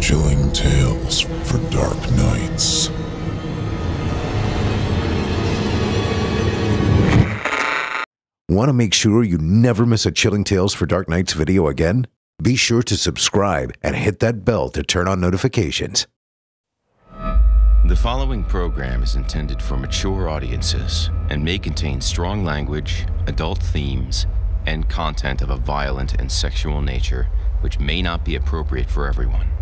Chilling tales for dark nights. Want to make sure you never miss a Chilling Tales for Dark Nights video again? Be sure to subscribe and hit that bell to turn on notifications. The following program is intended for mature audiences and may contain strong language, adult themes, and content of a violent and sexual nature which may not be appropriate for everyone.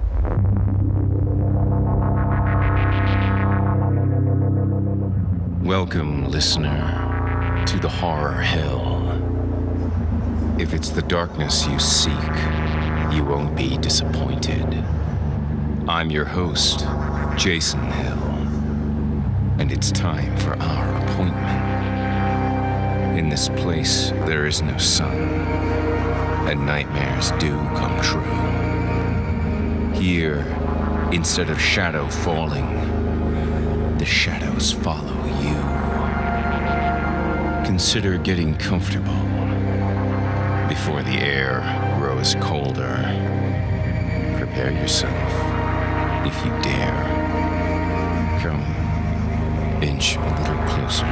Welcome, listener, to the horror hill. If it's the darkness you seek, you won't be disappointed. I'm your host, Jason Hill, and it's time for our appointment. In this place, there is no sun, and nightmares do come true. Here, instead of shadow falling, the shadows follow you. Consider getting comfortable before the air grows colder. Prepare yourself, if you dare. Come, inch a little closer.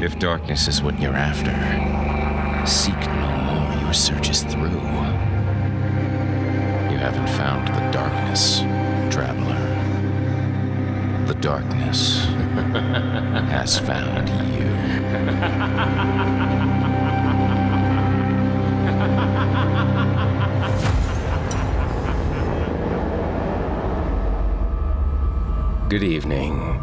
If darkness is what you're after, seek no more. Your search is through. You haven't found the darkness, traveler. The darkness has found you. Good evening.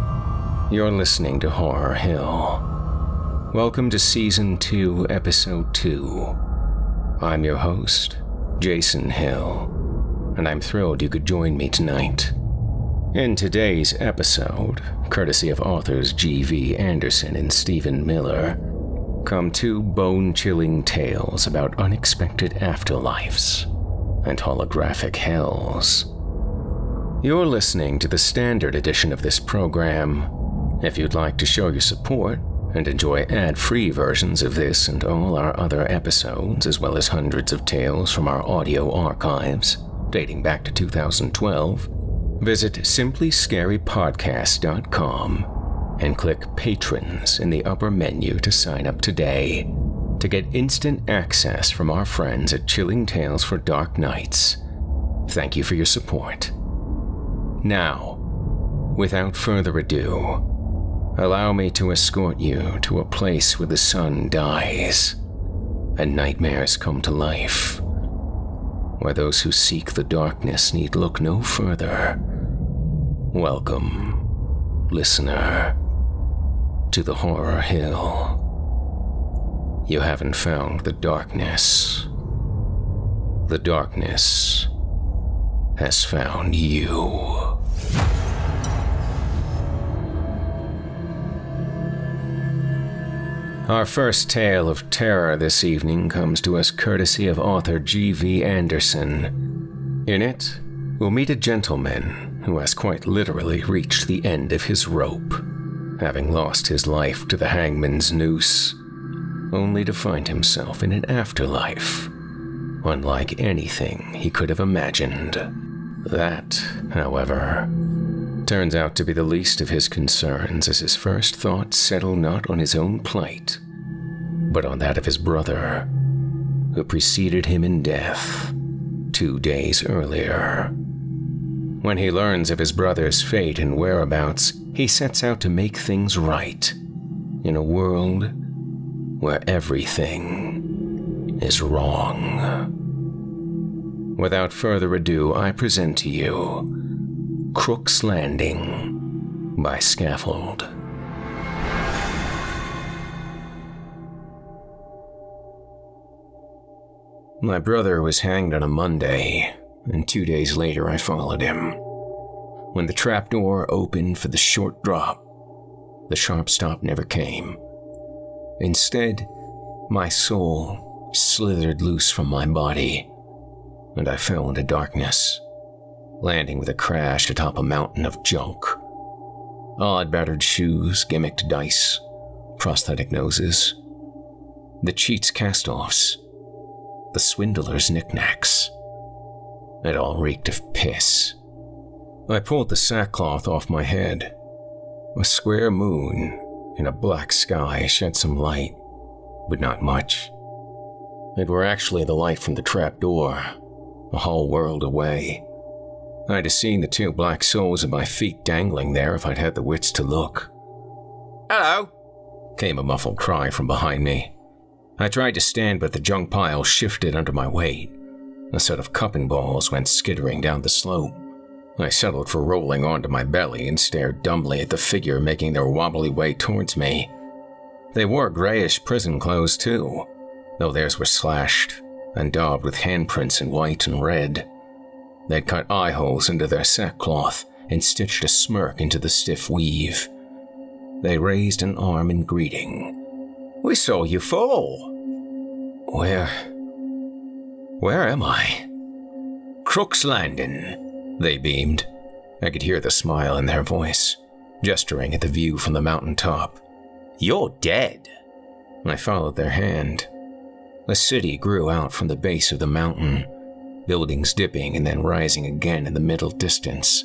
You're listening to Horror Hill. Welcome to Season 2, Episode 2. I'm your host, Jason Hill, and I'm thrilled you could join me tonight. In today's episode, courtesy of authors G.V. Anderson and Stephen Miller, come two bone chilling tales about unexpected afterlives and holographic hells. You're listening to the standard edition of this program. If you'd like to show your support and enjoy ad free versions of this and all our other episodes, as well as hundreds of tales from our audio archives dating back to 2012, visit simplyscarypodcast.com and click Patrons in the upper menu to sign up today to get instant access from our friends at Chilling Tales for Dark Nights. Thank you for your support. Now, without further ado, allow me to escort you to a place where the sun dies and nightmares come to life, where those who seek the darkness need look no further. Welcome, listener, to the Horror Hill. You haven't found the darkness. The darkness has found you. Our first tale of terror this evening comes to us courtesy of author G.V. Anderson. In it, we'll meet a gentleman who has quite literally reached the end of his rope, having lost his life to the hangman's noose, only to find himself in an afterlife, unlike anything he could have imagined. That, however, turns out to be the least of his concerns as his first thoughts settle not on his own plight, but on that of his brother, who preceded him in death two days earlier. When he learns of his brother's fate and whereabouts, he sets out to make things right in a world where everything is wrong. Without further ado, I present to you Crook's Landing by Scaffold. My brother was hanged on a Monday, and two days later I followed him. When the trapdoor opened for the short drop, the sharp stop never came. Instead, my soul slithered loose from my body, and I fell into darkness landing with a crash atop a mountain of junk. Odd battered shoes, gimmicked dice, prosthetic noses, the cheats cast offs, the swindler's knickknacks, It all reeked of piss. I pulled the sackcloth off my head. A square moon in a black sky shed some light, but not much. It were actually the light from the trap door, a whole world away. I'd have seen the two black soles of my feet dangling there if I'd had the wits to look. Hello! came a muffled cry from behind me. I tried to stand, but the junk pile shifted under my weight. A set of cupping balls went skittering down the slope. I settled for rolling onto my belly and stared dumbly at the figure making their wobbly way towards me. They wore grayish prison clothes too, though theirs were slashed and daubed with handprints in white and red. They'd cut eye holes into their sackcloth and stitched a smirk into the stiff weave. They raised an arm in greeting. We saw you fall. Where? Where am I? Crook's Landing, they beamed. I could hear the smile in their voice, gesturing at the view from the mountain top. You're dead. I followed their hand. A city grew out from the base of the mountain, buildings dipping and then rising again in the middle distance,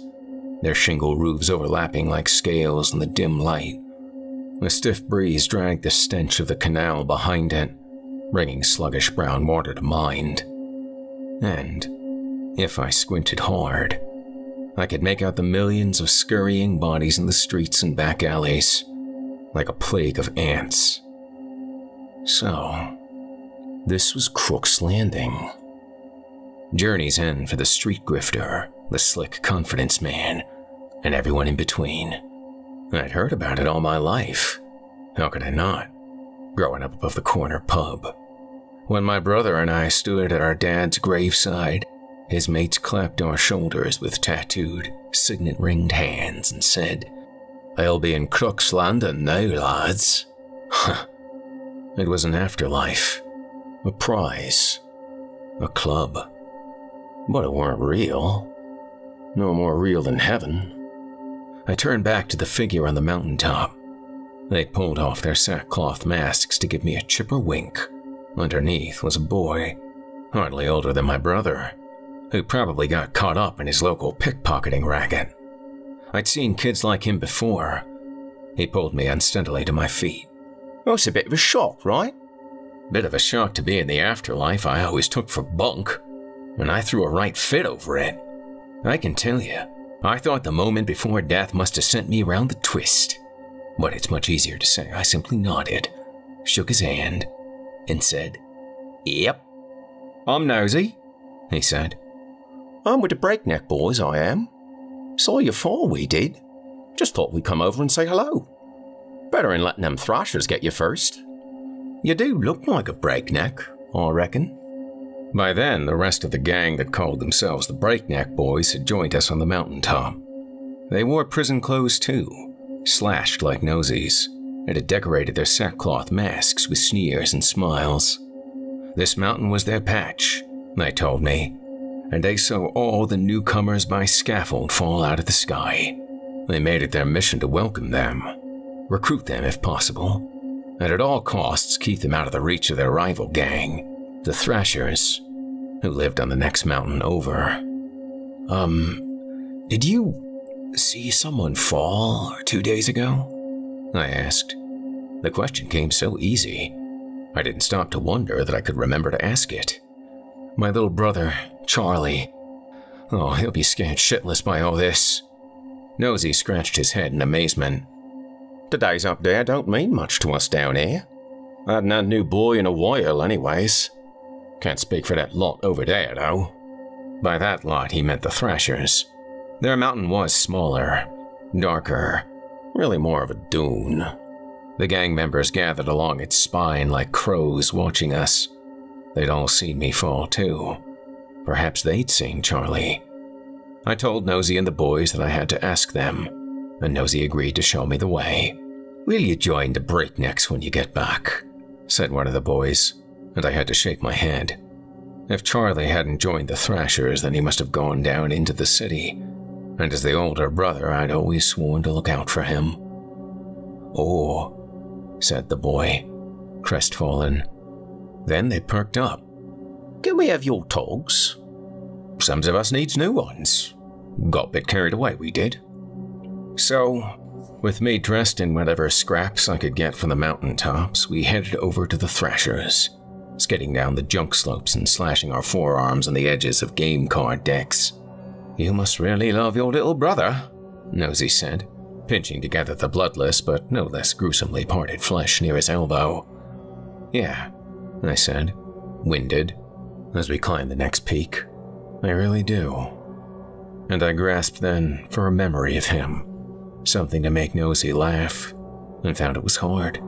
their shingle roofs overlapping like scales in the dim light. A stiff breeze dragged the stench of the canal behind it, bringing sluggish brown water to mind. And, if I squinted hard, I could make out the millions of scurrying bodies in the streets and back alleys, like a plague of ants. So, this was Crook's Landing. Journey's end for the street grifter, the slick confidence man, and everyone in between. I'd heard about it all my life. How could I not? Growing up above the corner pub. When my brother and I stood at our dad's graveside, his mates clapped our shoulders with tattooed, signet ringed hands and said, I'll be in Crook's Landing now, lads. Huh. It was an afterlife, a prize, a club. But it weren't real. No more real than heaven. I turned back to the figure on the mountaintop. They pulled off their sackcloth masks to give me a chipper wink. Underneath was a boy, hardly older than my brother, who probably got caught up in his local pickpocketing racket. I'd seen kids like him before. He pulled me unsteadily to my feet. It's a bit of a shock, right? Bit of a shock to be in the afterlife I always took for bunk, and I threw a right fit over it. I can tell you, I thought the moment before death must have sent me around the twist. But it's much easier to say I simply nodded, shook his hand, and said, Yep. I'm nosy, he said. I'm with the breakneck boys, I am. Saw you fall, we did. Just thought we'd come over and say hello. Better than letting them thrashers get you first. You do look like a breakneck, I reckon. By then, the rest of the gang that called themselves the Breakneck Boys had joined us on the mountaintop. They wore prison clothes too, slashed like nosies, and had decorated their sackcloth masks with sneers and smiles. This mountain was their patch, they told me, and they saw all the newcomers by scaffold fall out of the sky. They made it their mission to welcome them, recruit them if possible, and at all costs keep them out of the reach of their rival gang the Thrashers, who lived on the next mountain over. Um, did you see someone fall two days ago? I asked. The question came so easy, I didn't stop to wonder that I could remember to ask it. My little brother, Charlie. Oh, he'll be scared shitless by all this. Nosy scratched his head in amazement. The days up there don't mean much to us down here. I hadn't had a new boy in a while, anyways. Can't speak for that lot over there, though. By that lot, he meant the Thrashers. Their mountain was smaller, darker, really more of a dune. The gang members gathered along its spine like crows watching us. They'd all seen me fall, too. Perhaps they'd seen Charlie. I told Nosy and the boys that I had to ask them, and Nosy agreed to show me the way. Will you join the breaknecks when you get back? said one of the boys and I had to shake my head. If Charlie hadn't joined the Thrashers, then he must have gone down into the city, and as the older brother, I'd always sworn to look out for him. Oh, said the boy, crestfallen. Then they perked up. Can we have your togs? some of us needs new ones. Got a bit carried away, we did. So, with me dressed in whatever scraps I could get from the mountain tops, we headed over to the Thrashers, skidding down the junk slopes and slashing our forearms on the edges of game card decks. You must really love your little brother, Nosy said, pinching together the bloodless but no less gruesomely parted flesh near his elbow. Yeah, I said, winded, as we climbed the next peak. I really do. And I grasped then for a memory of him, something to make Nosy laugh, and found it was hard,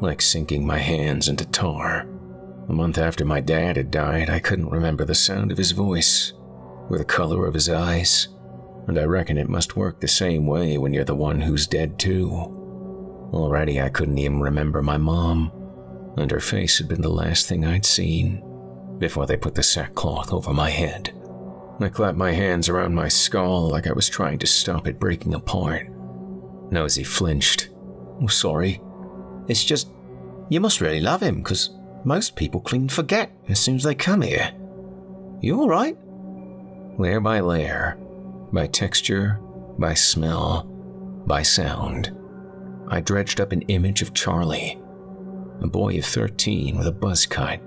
like sinking my hands into tar. A month after my dad had died, I couldn't remember the sound of his voice or the color of his eyes, and I reckon it must work the same way when you're the one who's dead too. Already I couldn't even remember my mom, and her face had been the last thing I'd seen before they put the sackcloth over my head. I clapped my hands around my skull like I was trying to stop it breaking apart. Nosy flinched. Oh, sorry. It's just, you must really love him, because most people clean forget as soon as they come here. You alright? Layer by layer, by texture, by smell, by sound, I dredged up an image of Charlie, a boy of 13 with a buzz cut,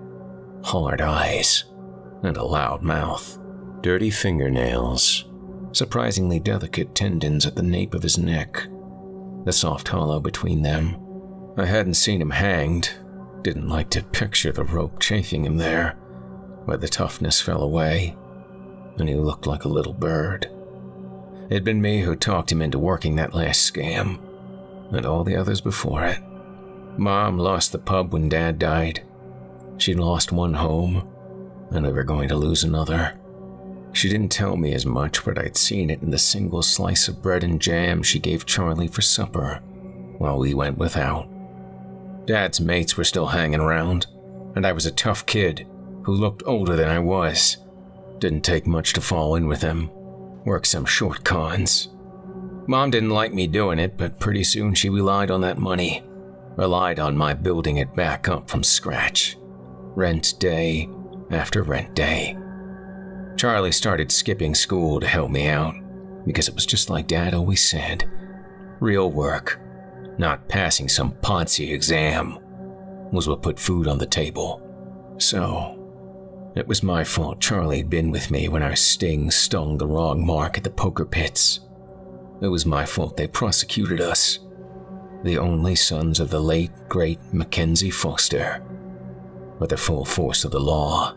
hard eyes, and a loud mouth, dirty fingernails, surprisingly delicate tendons at the nape of his neck, the soft hollow between them. I hadn't seen him hanged, didn't like to picture the rope chafing him there, where the toughness fell away, and he looked like a little bird. It'd been me who talked him into working that last scam, and all the others before it. Mom lost the pub when Dad died. She'd lost one home, and they were going to lose another. She didn't tell me as much, but I'd seen it in the single slice of bread and jam she gave Charlie for supper while we went without. Dad's mates were still hanging around, and I was a tough kid who looked older than I was. Didn't take much to fall in with them, work some short cons. Mom didn't like me doing it, but pretty soon she relied on that money, relied on my building it back up from scratch. Rent day after rent day. Charlie started skipping school to help me out, because it was just like Dad always said real work not passing some poncy exam was what put food on the table. So, it was my fault Charlie'd been with me when our sting stung the wrong mark at the poker pits. It was my fault they prosecuted us, the only sons of the late, great Mackenzie Foster, with the full force of the law.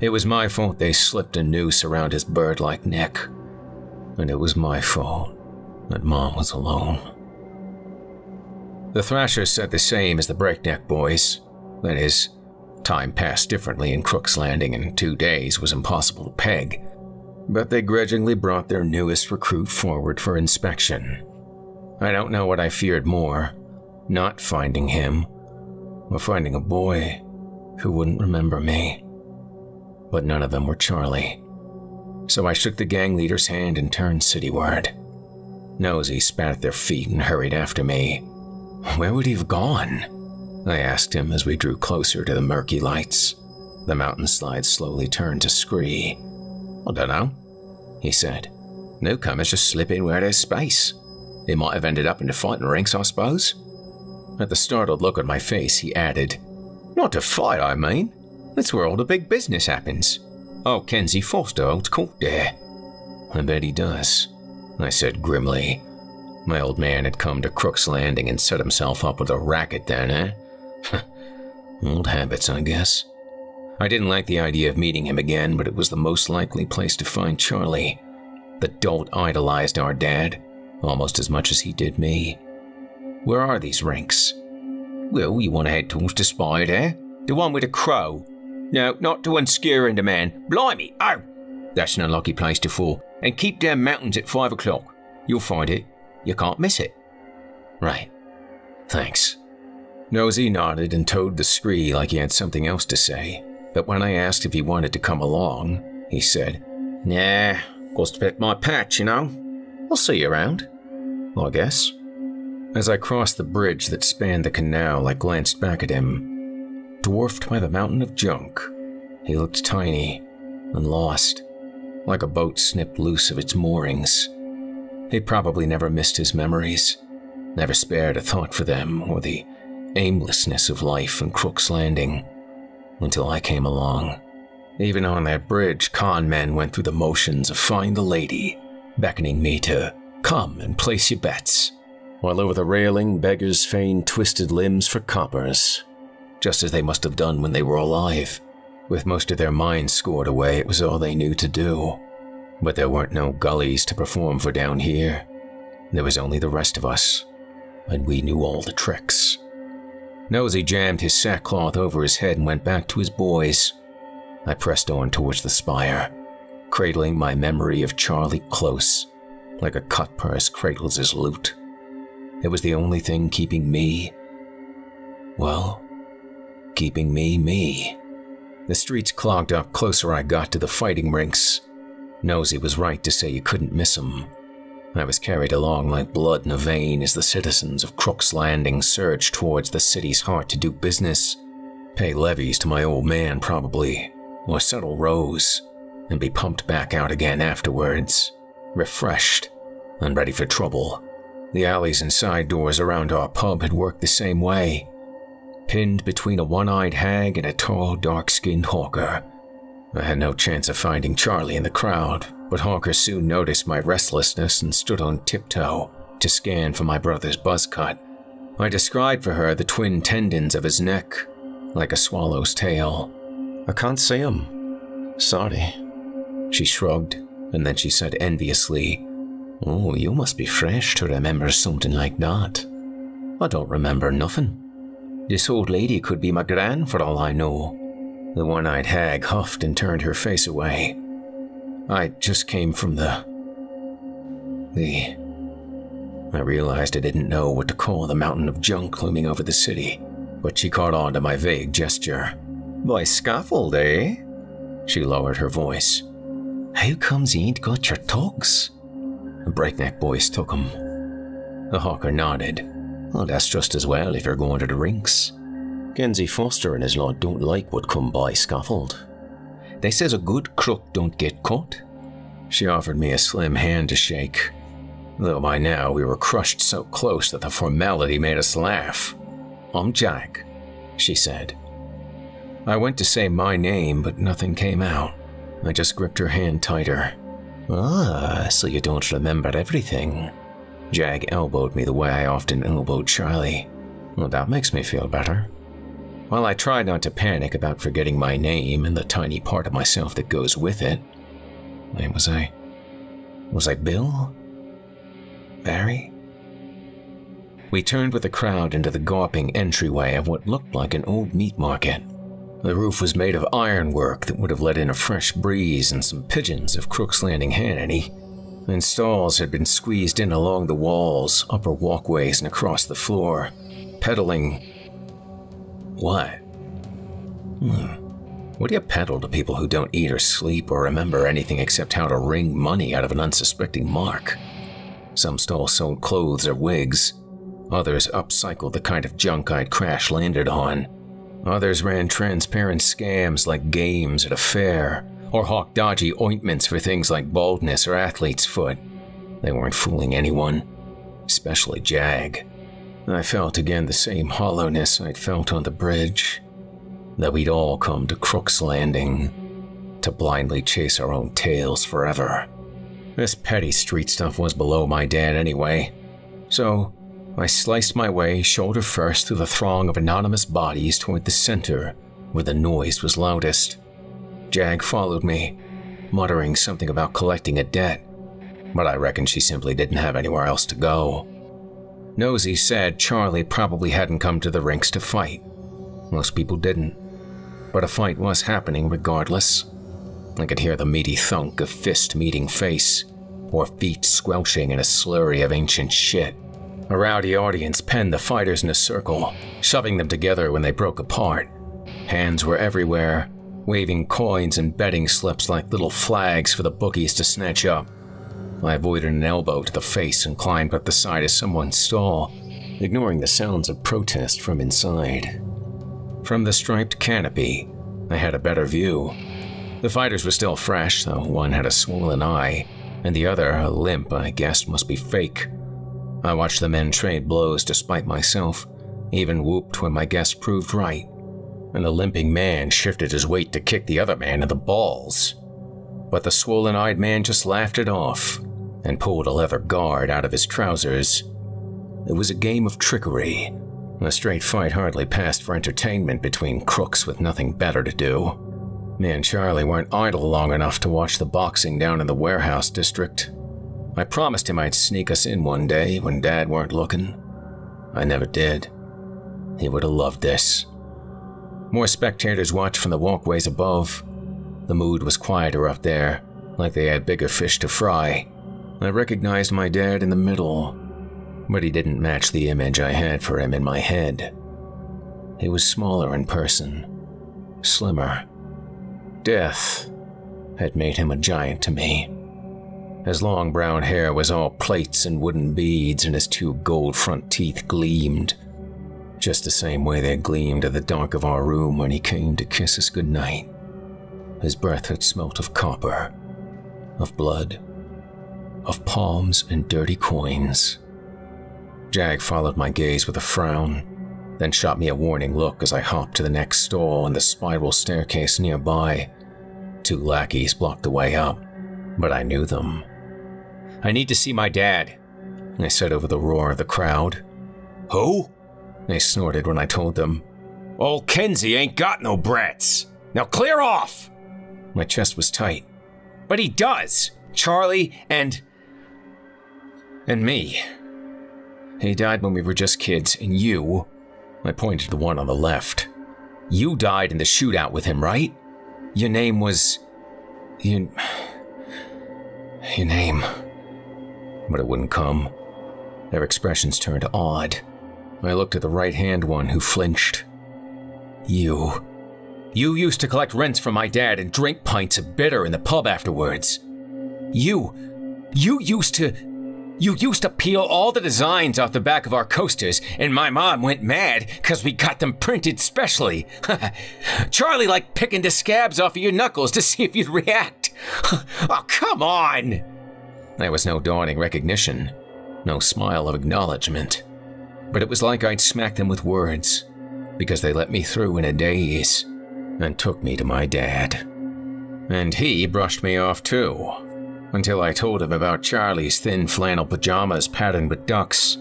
It was my fault they slipped a noose around his bird like neck, and it was my fault that Mom was alone. The Thrashers said the same as the Breakneck Boys. That is, time passed differently in Crook's Landing, and two days was impossible to peg. But they grudgingly brought their newest recruit forward for inspection. I don't know what I feared more not finding him, or finding a boy who wouldn't remember me. But none of them were Charlie. So I shook the gang leader's hand and turned cityward. Nosy spat at their feet and hurried after me. Where would he have gone? I asked him as we drew closer to the murky lights. The mountain slide slowly turned to scree. I don't know, he said. Newcomers just slip in where there's space. They might have ended up in the fighting rinks, I suppose. At the startled look on my face, he added, Not to fight, I mean. That's where all the big business happens. Oh, Kenzie Foster holds court there. I bet he does, I said grimly. My old man had come to Crook's Landing and set himself up with a racket then, eh? old habits, I guess. I didn't like the idea of meeting him again, but it was the most likely place to find Charlie. The dolt idolized our dad, almost as much as he did me. Where are these rinks? Well, you want to head towards the spire eh? The one with the crow. No, not the one scaring the man. Blimey! Oh! That's an unlucky place to fall. And keep down mountains at five o'clock. You'll find it. You can't miss it. Right. Thanks. Nosy nodded and toed the scree like he had something else to say, but when I asked if he wanted to come along, he said, Nah, got to pick my patch, you know. I'll see you around. I guess. As I crossed the bridge that spanned the canal, I glanced back at him. Dwarfed by the mountain of junk, he looked tiny and lost, like a boat snipped loose of its moorings. He probably never missed his memories, never spared a thought for them or the aimlessness of life in Crook's Landing until I came along. Even on that bridge, con men went through the motions of find the lady, beckoning me to come and place your bets, while over the railing, beggars feigned twisted limbs for coppers, just as they must have done when they were alive. With most of their minds scored away, it was all they knew to do. But there weren't no gullies to perform for down here. There was only the rest of us, and we knew all the tricks. Nosy jammed his sackcloth over his head and went back to his boys. I pressed on towards the spire, cradling my memory of Charlie close, like a cut purse cradles his loot. It was the only thing keeping me, well, keeping me me. The streets clogged up closer I got to the fighting rinks. Nosy was right to say you couldn't miss 'em. I was carried along like blood in a vein as the citizens of Crook's Landing surged towards the city's heart to do business, pay levies to my old man probably, or settle rows, and be pumped back out again afterwards, refreshed and ready for trouble. The alleys and side doors around our pub had worked the same way, pinned between a one eyed hag and a tall, dark skinned hawker. I had no chance of finding Charlie in the crowd, but Hawker soon noticed my restlessness and stood on tiptoe to scan for my brother's buzz cut. I described for her the twin tendons of his neck, like a swallow's tail. I can't see him. Sorry. She shrugged, and then she said enviously, Oh, you must be fresh to remember something like that. I don't remember nothing. This old lady could be my gran for all I know. The one eyed hag huffed and turned her face away. I just came from the. the. I realized I didn't know what to call the mountain of junk looming over the city, but she caught on to my vague gesture. By scaffold, eh? She lowered her voice. How comes you ain't got your tugs? A breakneck voice took him. The hawker nodded. Well, that's just as well if you're going to the rinks. Kenzie Foster and his lot don't like what come by scaffold. They says a good crook don't get caught. She offered me a slim hand to shake, though by now we were crushed so close that the formality made us laugh. I'm Jag, she said. I went to say my name, but nothing came out. I just gripped her hand tighter. Ah, so you don't remember everything. Jag elbowed me the way I often elbowed Charlie. Well, that makes me feel better. While I tried not to panic about forgetting my name and the tiny part of myself that goes with it, was I. Was I Bill? Barry? We turned with the crowd into the gawping entryway of what looked like an old meat market. The roof was made of ironwork that would have let in a fresh breeze and some pigeons if Crook's Landing had any. And stalls had been squeezed in along the walls, upper walkways, and across the floor, peddling. What? Hmm. What do you peddle to people who don't eat or sleep or remember anything except how to wring money out of an unsuspecting mark? Some stalls sold clothes or wigs. Others upcycled the kind of junk I'd crash landed on. Others ran transparent scams like games at a fair, or hawked dodgy ointments for things like baldness or athlete's foot. They weren't fooling anyone, especially Jag. I felt again the same hollowness I'd felt on the bridge. That we'd all come to Crook's Landing to blindly chase our own tails forever. This petty street stuff was below my dad anyway, so I sliced my way shoulder first through the throng of anonymous bodies toward the center, where the noise was loudest. Jag followed me, muttering something about collecting a debt, but I reckon she simply didn't have anywhere else to go. Nosy said Charlie probably hadn't come to the rinks to fight. Most people didn't, but a fight was happening regardless. I could hear the meaty thunk of fist meeting face, or feet squelching in a slurry of ancient shit. A rowdy audience penned the fighters in a circle, shoving them together when they broke apart. Hands were everywhere, waving coins and betting slips like little flags for the bookies to snatch up. I avoided an elbow to the face and climbed up the side of someone's stall, ignoring the sounds of protest from inside. From the striped canopy, I had a better view. The fighters were still fresh, though one had a swollen eye, and the other a limp I guessed must be fake. I watched the men trade blows despite myself, even whooped when my guess proved right, and the limping man shifted his weight to kick the other man in the balls. But the swollen eyed man just laughed it off and pulled a leather guard out of his trousers. It was a game of trickery. A straight fight hardly passed for entertainment between crooks with nothing better to do. Me and Charlie weren't idle long enough to watch the boxing down in the warehouse district. I promised him I'd sneak us in one day when Dad weren't looking. I never did. He would have loved this. More spectators watched from the walkways above. The mood was quieter up there, like they had bigger fish to fry. I recognized my dad in the middle, but he didn't match the image I had for him in my head. He was smaller in person, slimmer. Death had made him a giant to me. His long brown hair was all plaits and wooden beads, and his two gold front teeth gleamed, just the same way they gleamed in the dark of our room when he came to kiss us goodnight. His breath had smelt of copper, of blood, of palms and dirty coins. Jag followed my gaze with a frown, then shot me a warning look as I hopped to the next stall and the spiral staircase nearby. Two lackeys blocked the way up, but I knew them. I need to see my dad, I said over the roar of the crowd. Who? They snorted when I told them. Old Kenzie ain't got no brats. Now clear off! My chest was tight. But he does! Charlie and. And me. He died when we were just kids, and you. I pointed to the one on the left. You died in the shootout with him, right? Your name was. Your. Your name. But it wouldn't come. Their expressions turned odd. I looked at the right hand one who flinched. You. You used to collect rents from my dad and drink pints of bitter in the pub afterwards. You. You used to. You used to peel all the designs off the back of our coasters, and my mom went mad because we got them printed specially. Charlie liked picking the scabs off of your knuckles to see if you'd react. oh, come on! There was no dawning recognition, no smile of acknowledgement. But it was like I'd smacked them with words, because they let me through in a daze and took me to my dad. And he brushed me off too, until I told him about Charlie's thin flannel pajamas patterned with ducks,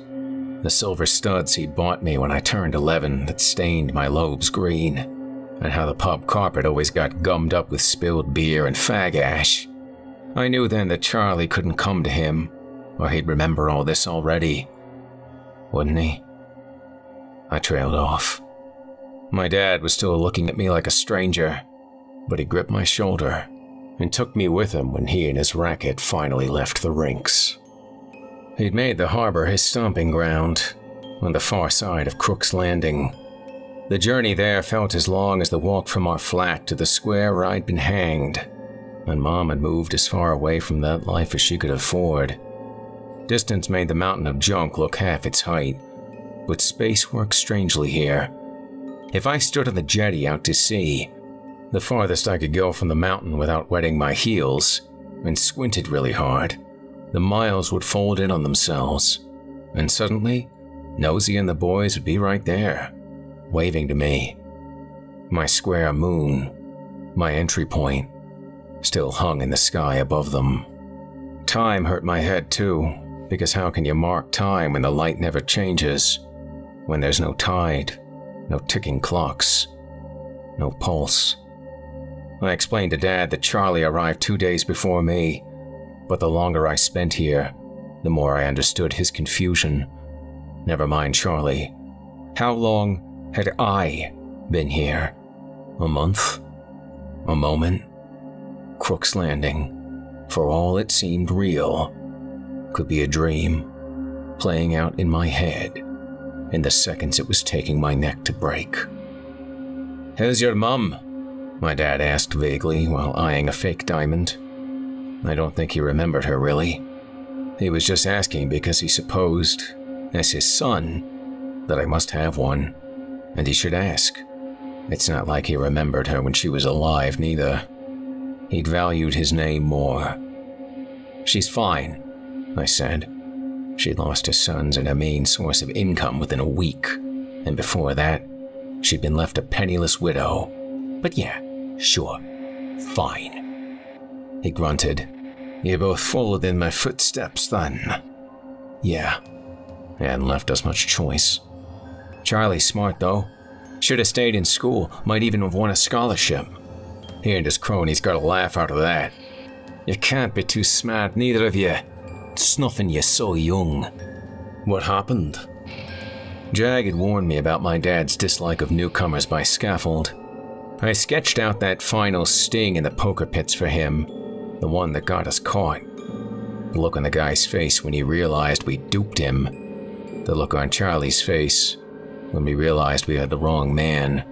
the silver studs he'd bought me when I turned 11 that stained my lobes green, and how the pub carpet always got gummed up with spilled beer and fag ash. I knew then that Charlie couldn't come to him, or he'd remember all this already. Wouldn't he? I trailed off. My dad was still looking at me like a stranger, but he gripped my shoulder and took me with him when he and his racket finally left the rinks. He'd made the harbor his stomping ground, on the far side of Crook's Landing. The journey there felt as long as the walk from our flat to the square where I'd been hanged, and Mom had moved as far away from that life as she could afford. Distance made the mountain of junk look half its height, but space works strangely here. If I stood on the jetty out to sea, the farthest I could go from the mountain without wetting my heels, and squinted really hard, the miles would fold in on themselves, and suddenly, Nosy and the boys would be right there, waving to me. My square moon, my entry point, still hung in the sky above them. Time hurt my head too, because how can you mark time when the light never changes? When there's no tide, no ticking clocks, no pulse. I explained to Dad that Charlie arrived two days before me, but the longer I spent here, the more I understood his confusion. Never mind Charlie. How long had I been here? A month? A moment? Crook's Landing, for all it seemed real, could be a dream playing out in my head in the seconds it was taking my neck to break. How's your mum? My dad asked vaguely while eyeing a fake diamond. I don't think he remembered her really. He was just asking because he supposed, as his son, that I must have one, and he should ask. It's not like he remembered her when she was alive, neither. he'd valued his name more. She's fine, I said. She lost her sons and her main source of income within a week, and before that, she'd been left a penniless widow. But yeah, sure, fine. He grunted. You both followed in my footsteps then. Yeah, hadn't left us much choice. Charlie's smart though. Should have stayed in school, might even have won a scholarship. He and his cronies got a laugh out of that. You can't be too smart, neither of you. Snuffing you so young. What happened? Jag had warned me about my dad's dislike of newcomers by scaffold. I sketched out that final sting in the poker pits for him, the one that got us caught. The look on the guy's face when he realized we duped him. The look on Charlie's face when we realized we had the wrong man.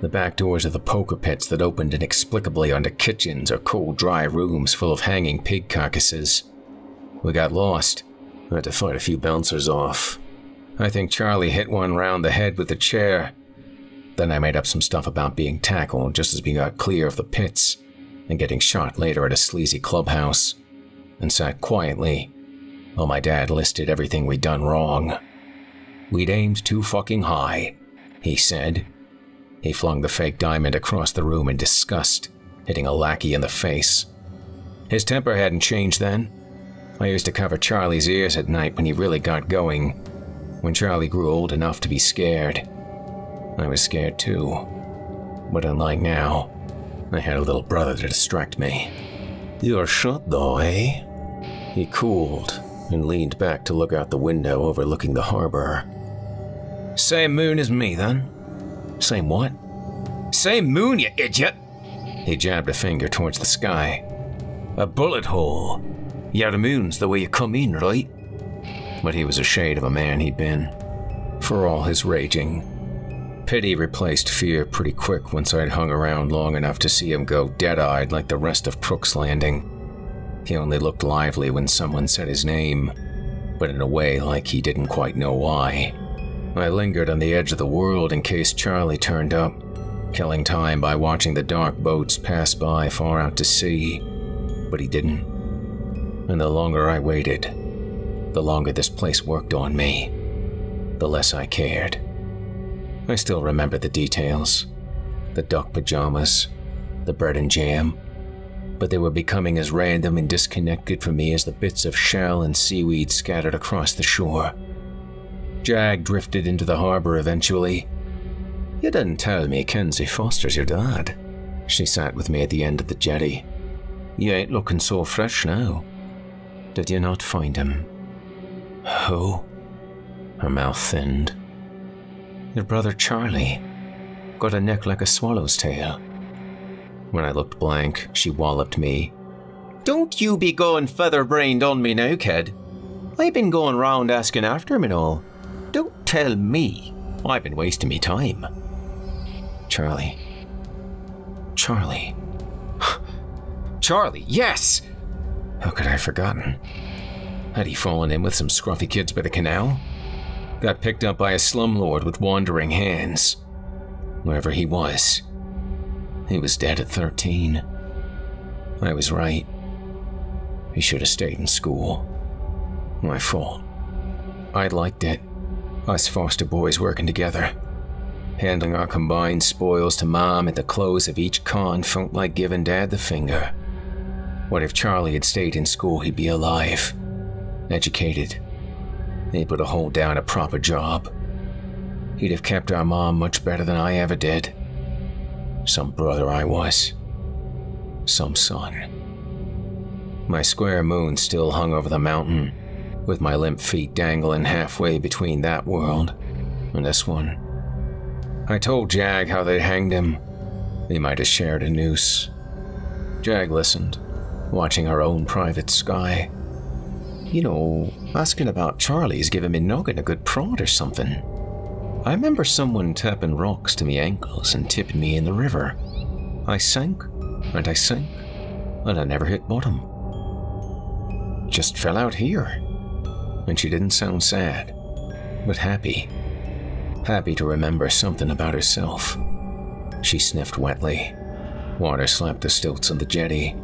The back doors of the poker pits that opened inexplicably onto kitchens or cold, dry rooms full of hanging pig carcasses. We got lost. I had to fight a few bouncers off. I think Charlie hit one round the head with a chair. Then I made up some stuff about being tackled just as we got clear of the pits and getting shot later at a sleazy clubhouse, and sat quietly while my dad listed everything we'd done wrong. We'd aimed too fucking high, he said. He flung the fake diamond across the room in disgust, hitting a lackey in the face. His temper hadn't changed then. I used to cover Charlie's ears at night when he really got going, when Charlie grew old enough to be scared. I was scared too. But unlike now, I had a little brother to distract me. You're shot though, eh? He cooled and leaned back to look out the window overlooking the harbor. Same moon as me, then? Same what? Same moon, you idiot! He jabbed a finger towards the sky. A bullet hole. Yeah, the moon's the way you come in, right? But he was a shade of a man he'd been, for all his raging. Pity replaced fear pretty quick once I'd hung around long enough to see him go dead eyed like the rest of Crook's Landing. He only looked lively when someone said his name, but in a way like he didn't quite know why. I lingered on the edge of the world in case Charlie turned up, killing time by watching the dark boats pass by far out to sea, but he didn't. And the longer I waited, the longer this place worked on me, the less I cared. I still remember the details the duck pajamas, the bread and jam, but they were becoming as random and disconnected from me as the bits of shell and seaweed scattered across the shore. Jag drifted into the harbor eventually. You didn't tell me Kenzie Foster's your dad. She sat with me at the end of the jetty. You ain't looking so fresh now. Did you not find him? Who? Her mouth thinned. Your brother Charlie. Got a neck like a swallow's tail. When I looked blank, she walloped me. Don't you be going feather brained on me now, kid. I've been going round asking after him and all. Don't tell me I've been wasting me time. Charlie. Charlie. Charlie, yes! How could I have forgotten? Had he fallen in with some scruffy kids by the canal? Got picked up by a slumlord with wandering hands. Wherever he was. He was dead at 13. I was right. He should have stayed in school. My fault. I liked it us foster boys working together. Handing our combined spoils to Mom at the close of each con felt like giving Dad the finger. What if Charlie had stayed in school, he'd be alive, educated. He'd put a hold down a proper job. He'd have kept our mom much better than I ever did. Some brother I was. Some son. My square moon still hung over the mountain, with my limp feet dangling halfway between that world and this one. I told Jag how they'd hanged him. They might have shared a noose. Jag listened, watching our own private sky. You know, asking about Charlie's giving me noggin a good prod or something. I remember someone tapping rocks to me ankles and tipping me in the river. I sank, and I sank, and I never hit bottom. Just fell out here and she didn't sound sad, but happy. Happy to remember something about herself. She sniffed wetly. Water slapped the stilts on the jetty.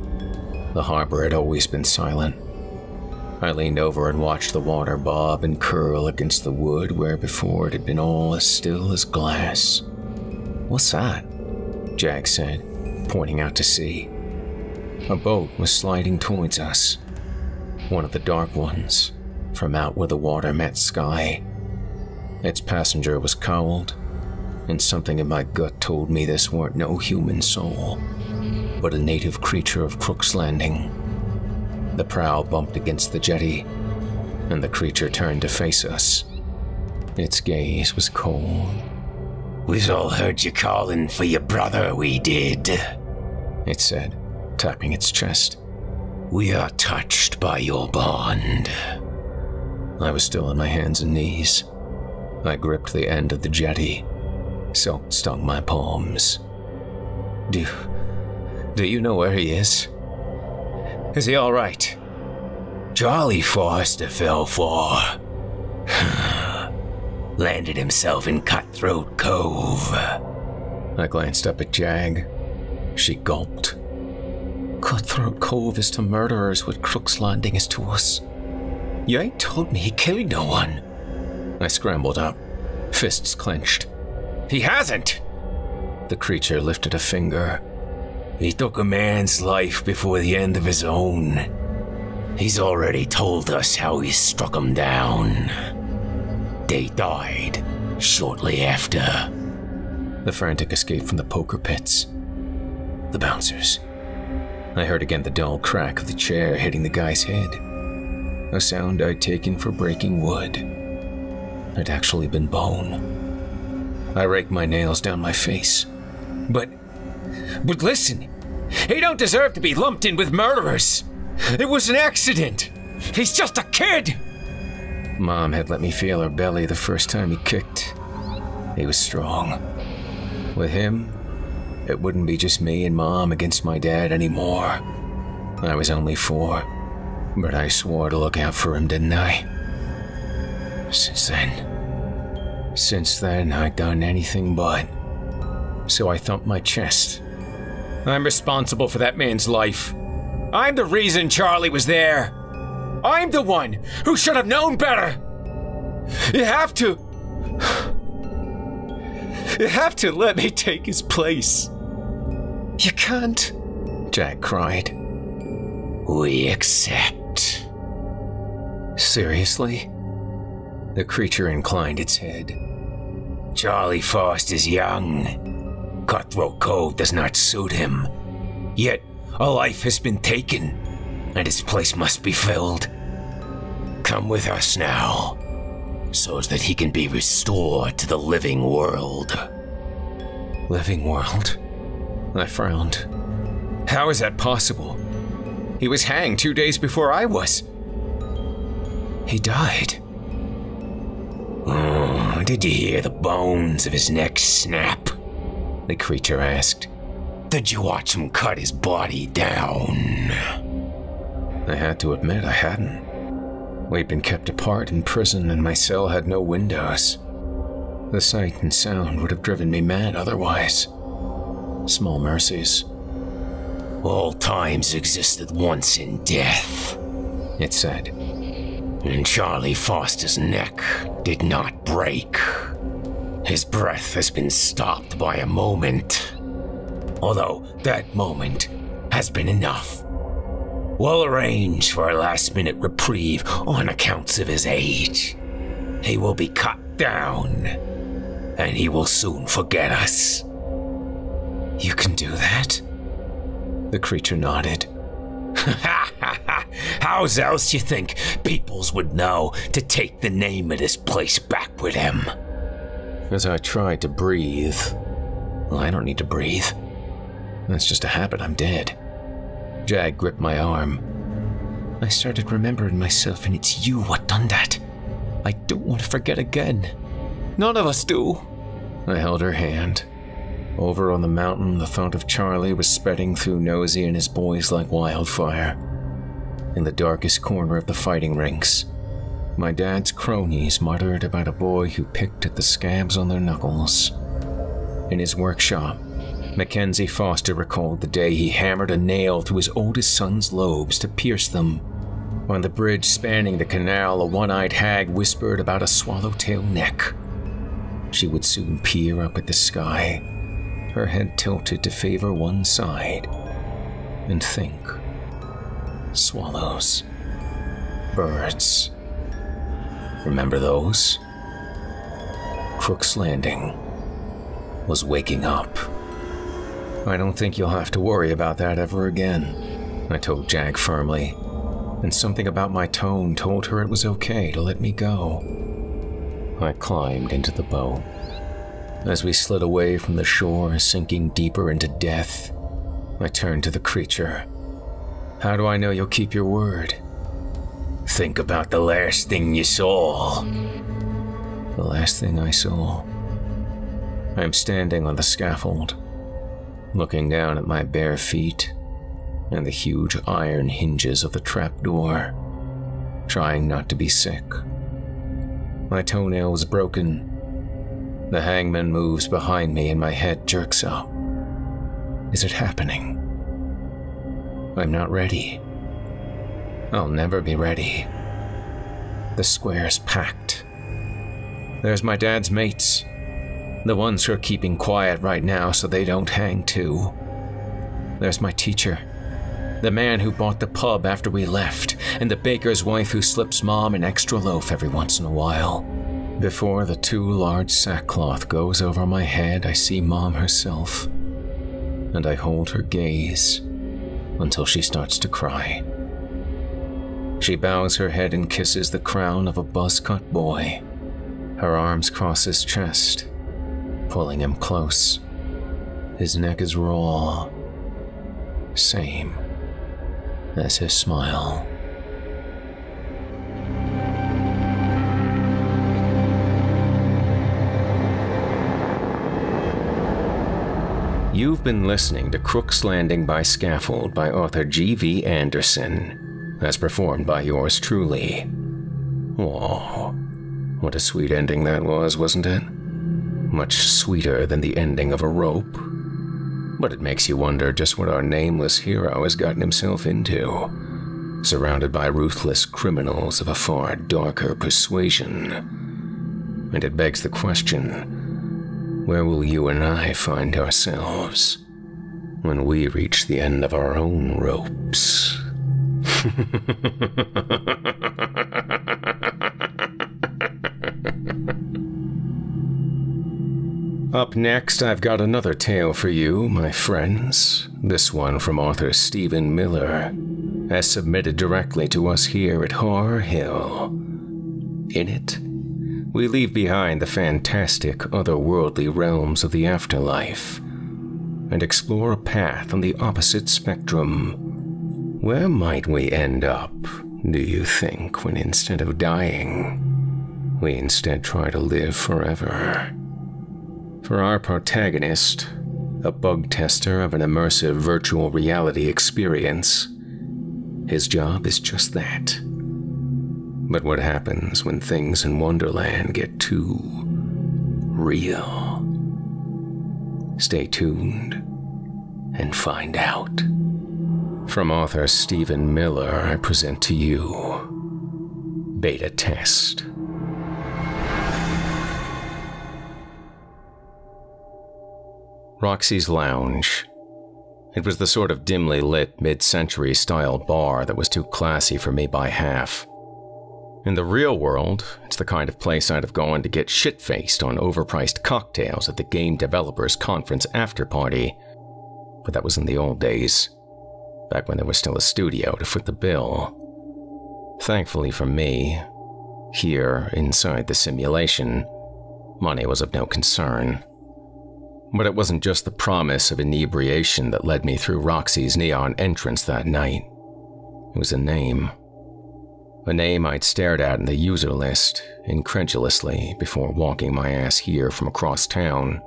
The harbor had always been silent. I leaned over and watched the water bob and curl against the wood where before it had been all as still as glass. What's that? Jack said, pointing out to sea. A boat was sliding towards us. One of the dark ones, from out where the water met sky. Its passenger was cowled, and something in my gut told me this weren't no human soul, but a native creature of Crook's Landing. The prow bumped against the jetty, and the creature turned to face us. Its gaze was cold. We've all heard you calling for your brother, we did. It said, tapping its chest. We are touched by your bond. I was still on my hands and knees. I gripped the end of the jetty. Silk stung my palms. Do, do you know where he is? Is he all right? Charlie Foster fell for. Landed himself in Cutthroat Cove. I glanced up at Jag. She gulped. Cutthroat Cove is to murderers what Crook's Landing is to us. You ain't told me he killed no one. I scrambled up, fists clenched. He hasn't! The creature lifted a finger. He took a man's life before the end of his own. He's already told us how he struck him down. They died shortly after. The frantic escape from the poker pits. The bouncers. I heard again the dull crack of the chair hitting the guy's head. A sound I'd taken for breaking wood. It would actually been bone. I raked my nails down my face. But. But listen! He don't deserve to be lumped in with murderers. It was an accident. He's just a kid. Mom had let me feel her belly the first time he kicked. He was strong. With him, it wouldn't be just me and Mom against my dad anymore. I was only four, but I swore to look out for him, didn't I? Since then, since then, I'd done anything but. So I thumped my chest I'm responsible for that man's life. I'm the reason Charlie was there. I'm the one who should have known better. You have to. You have to let me take his place. You can't, Jack cried. We accept. Seriously? The creature inclined its head. Charlie Foster's young. Cutthroat Cove does not suit him. Yet, a life has been taken, and its place must be filled. Come with us now, so that he can be restored to the living world. Living world? I frowned. How is that possible? He was hanged two days before I was. He died. Oh, did you hear the bones of his neck snap? The creature asked. Did you watch him cut his body down? I had to admit I hadn't. We'd been kept apart in prison, and my cell had no windows. The sight and sound would have driven me mad otherwise. Small mercies. All times existed once in death, it said. And Charlie Foster's neck did not break. His breath has been stopped by a moment. Although that moment has been enough. We'll arrange for a last minute reprieve on accounts of his age. He will be cut down, and he will soon forget us. You can do that? The creature nodded. How's else you think peoples would know to take the name of this place back with him? As I tried to breathe. Well, I don't need to breathe. That's just a habit, I'm dead. Jag gripped my arm. I started remembering myself, and it's you what done that. I don't want to forget again. None of us do. I held her hand. Over on the mountain, the thought of Charlie was spreading through Nosy and his boys like wildfire. In the darkest corner of the fighting rinks, my dad's cronies muttered about a boy who picked at the scabs on their knuckles. In his workshop, Mackenzie Foster recalled the day he hammered a nail through his oldest son's lobes to pierce them. On the bridge spanning the canal, a one eyed hag whispered about a swallowtail neck. She would soon peer up at the sky, her head tilted to favor one side, and think. Swallows. Birds. Remember those? Crook's Landing was waking up. I don't think you'll have to worry about that ever again, I told Jag firmly, and something about my tone told her it was okay to let me go. I climbed into the boat. As we slid away from the shore, sinking deeper into death, I turned to the creature. How do I know you'll keep your word? Think about the last thing you saw. The last thing I saw. I am standing on the scaffold, looking down at my bare feet and the huge iron hinges of the trapdoor, trying not to be sick. My toenail was broken. The hangman moves behind me and my head jerks up. Is it happening? I'm not ready. I'll never be ready. The square's packed. There's my dad's mates the ones who are keeping quiet right now so they don't hang too. There's my teacher. The man who bought the pub after we left, and the baker's wife who slips mom an extra loaf every once in a while. Before the too large sackcloth goes over my head, I see mom herself, and I hold her gaze until she starts to cry. She bows her head and kisses the crown of a buzz-cut boy. Her arms cross his chest, pulling him close. His neck is raw, same as his smile. You've been listening to Crook's Landing by Scaffold by author G.V. Anderson, as performed by yours truly. Oh, what a sweet ending that was, wasn't it? much sweeter than the ending of a rope. But it makes you wonder just what our nameless hero has gotten himself into, surrounded by ruthless criminals of a far darker persuasion. And it begs the question where will you and I find ourselves when we reach the end of our own ropes? Up next, I've got another tale for you, my friends. This one from author Stephen Miller, as submitted directly to us here at Horror Hill. In it, we leave behind the fantastic, otherworldly realms of the afterlife and explore a path on the opposite spectrum. Where might we end up, do you think, when instead of dying, we instead try to live forever? For our protagonist, a bug tester of an immersive virtual reality experience, his job is just that. But what happens when things in Wonderland get too real? Stay tuned and find out. From author Stephen Miller, I present to you Beta Test. Roxy's Lounge. It was the sort of dimly lit, mid century style bar that was too classy for me by half. In the real world, it's the kind of place I'd have gone to get shit faced on overpriced cocktails at the Game Developers Conference after party. But that was in the old days, back when there was still a studio to foot the bill. Thankfully for me, here inside the simulation, money was of no concern. But it wasn't just the promise of inebriation that led me through Roxy's neon entrance that night. It was a name. A name I'd stared at in the user list, incredulously, before walking my ass here from across town.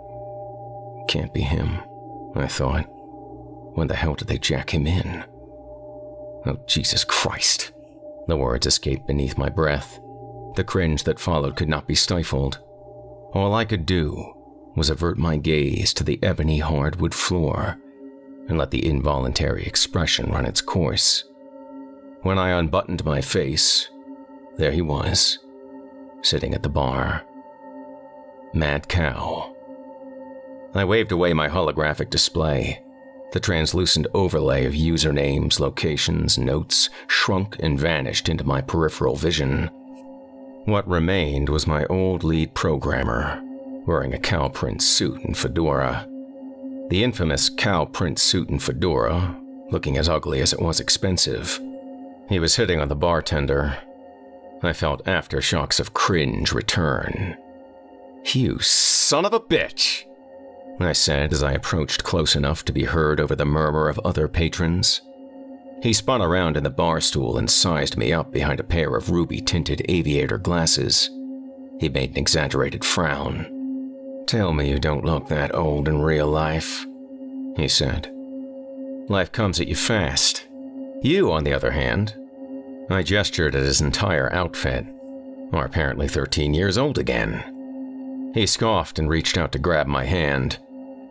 Can't be him, I thought. When the hell did they jack him in? Oh, Jesus Christ. The words escaped beneath my breath. The cringe that followed could not be stifled. All I could do was avert my gaze to the ebony hardwood floor and let the involuntary expression run its course. When I unbuttoned my face, there he was, sitting at the bar. Mad Cow. I waved away my holographic display. The translucent overlay of usernames, locations, notes shrunk and vanished into my peripheral vision. What remained was my old lead programmer, wearing a cow print suit and fedora. The infamous cow print suit and fedora, looking as ugly as it was expensive. He was hitting on the bartender. I felt aftershocks of cringe return. You son of a bitch! I said as I approached close enough to be heard over the murmur of other patrons. He spun around in the bar stool and sized me up behind a pair of ruby tinted aviator glasses. He made an exaggerated frown. Tell me you don't look that old in real life, he said. Life comes at you fast. You, on the other hand, I gestured at his entire outfit, are apparently 13 years old again. He scoffed and reached out to grab my hand.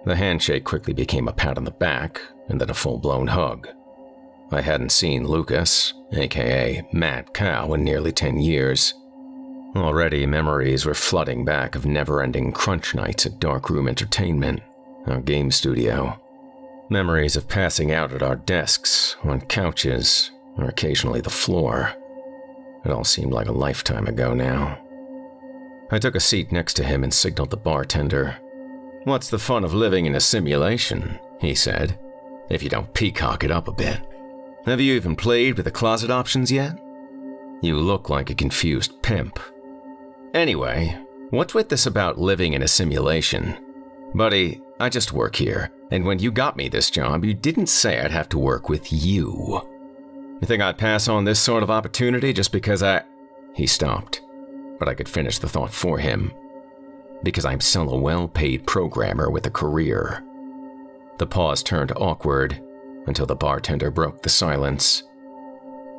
The handshake quickly became a pat on the back and then a full blown hug. I hadn't seen Lucas, aka Mad Cow, in nearly 10 years. Already, memories were flooding back of never ending crunch nights at Darkroom Entertainment, our game studio. Memories of passing out at our desks, on couches, or occasionally the floor. It all seemed like a lifetime ago now. I took a seat next to him and signaled the bartender. What's the fun of living in a simulation, he said, if you don't peacock it up a bit? Have you even played with the closet options yet? You look like a confused pimp. Anyway, what's with this about living in a simulation? Buddy, I just work here, and when you got me this job, you didn't say I'd have to work with you. You think I'd pass on this sort of opportunity just because I. He stopped, but I could finish the thought for him. Because I'm still a well paid programmer with a career. The pause turned awkward until the bartender broke the silence.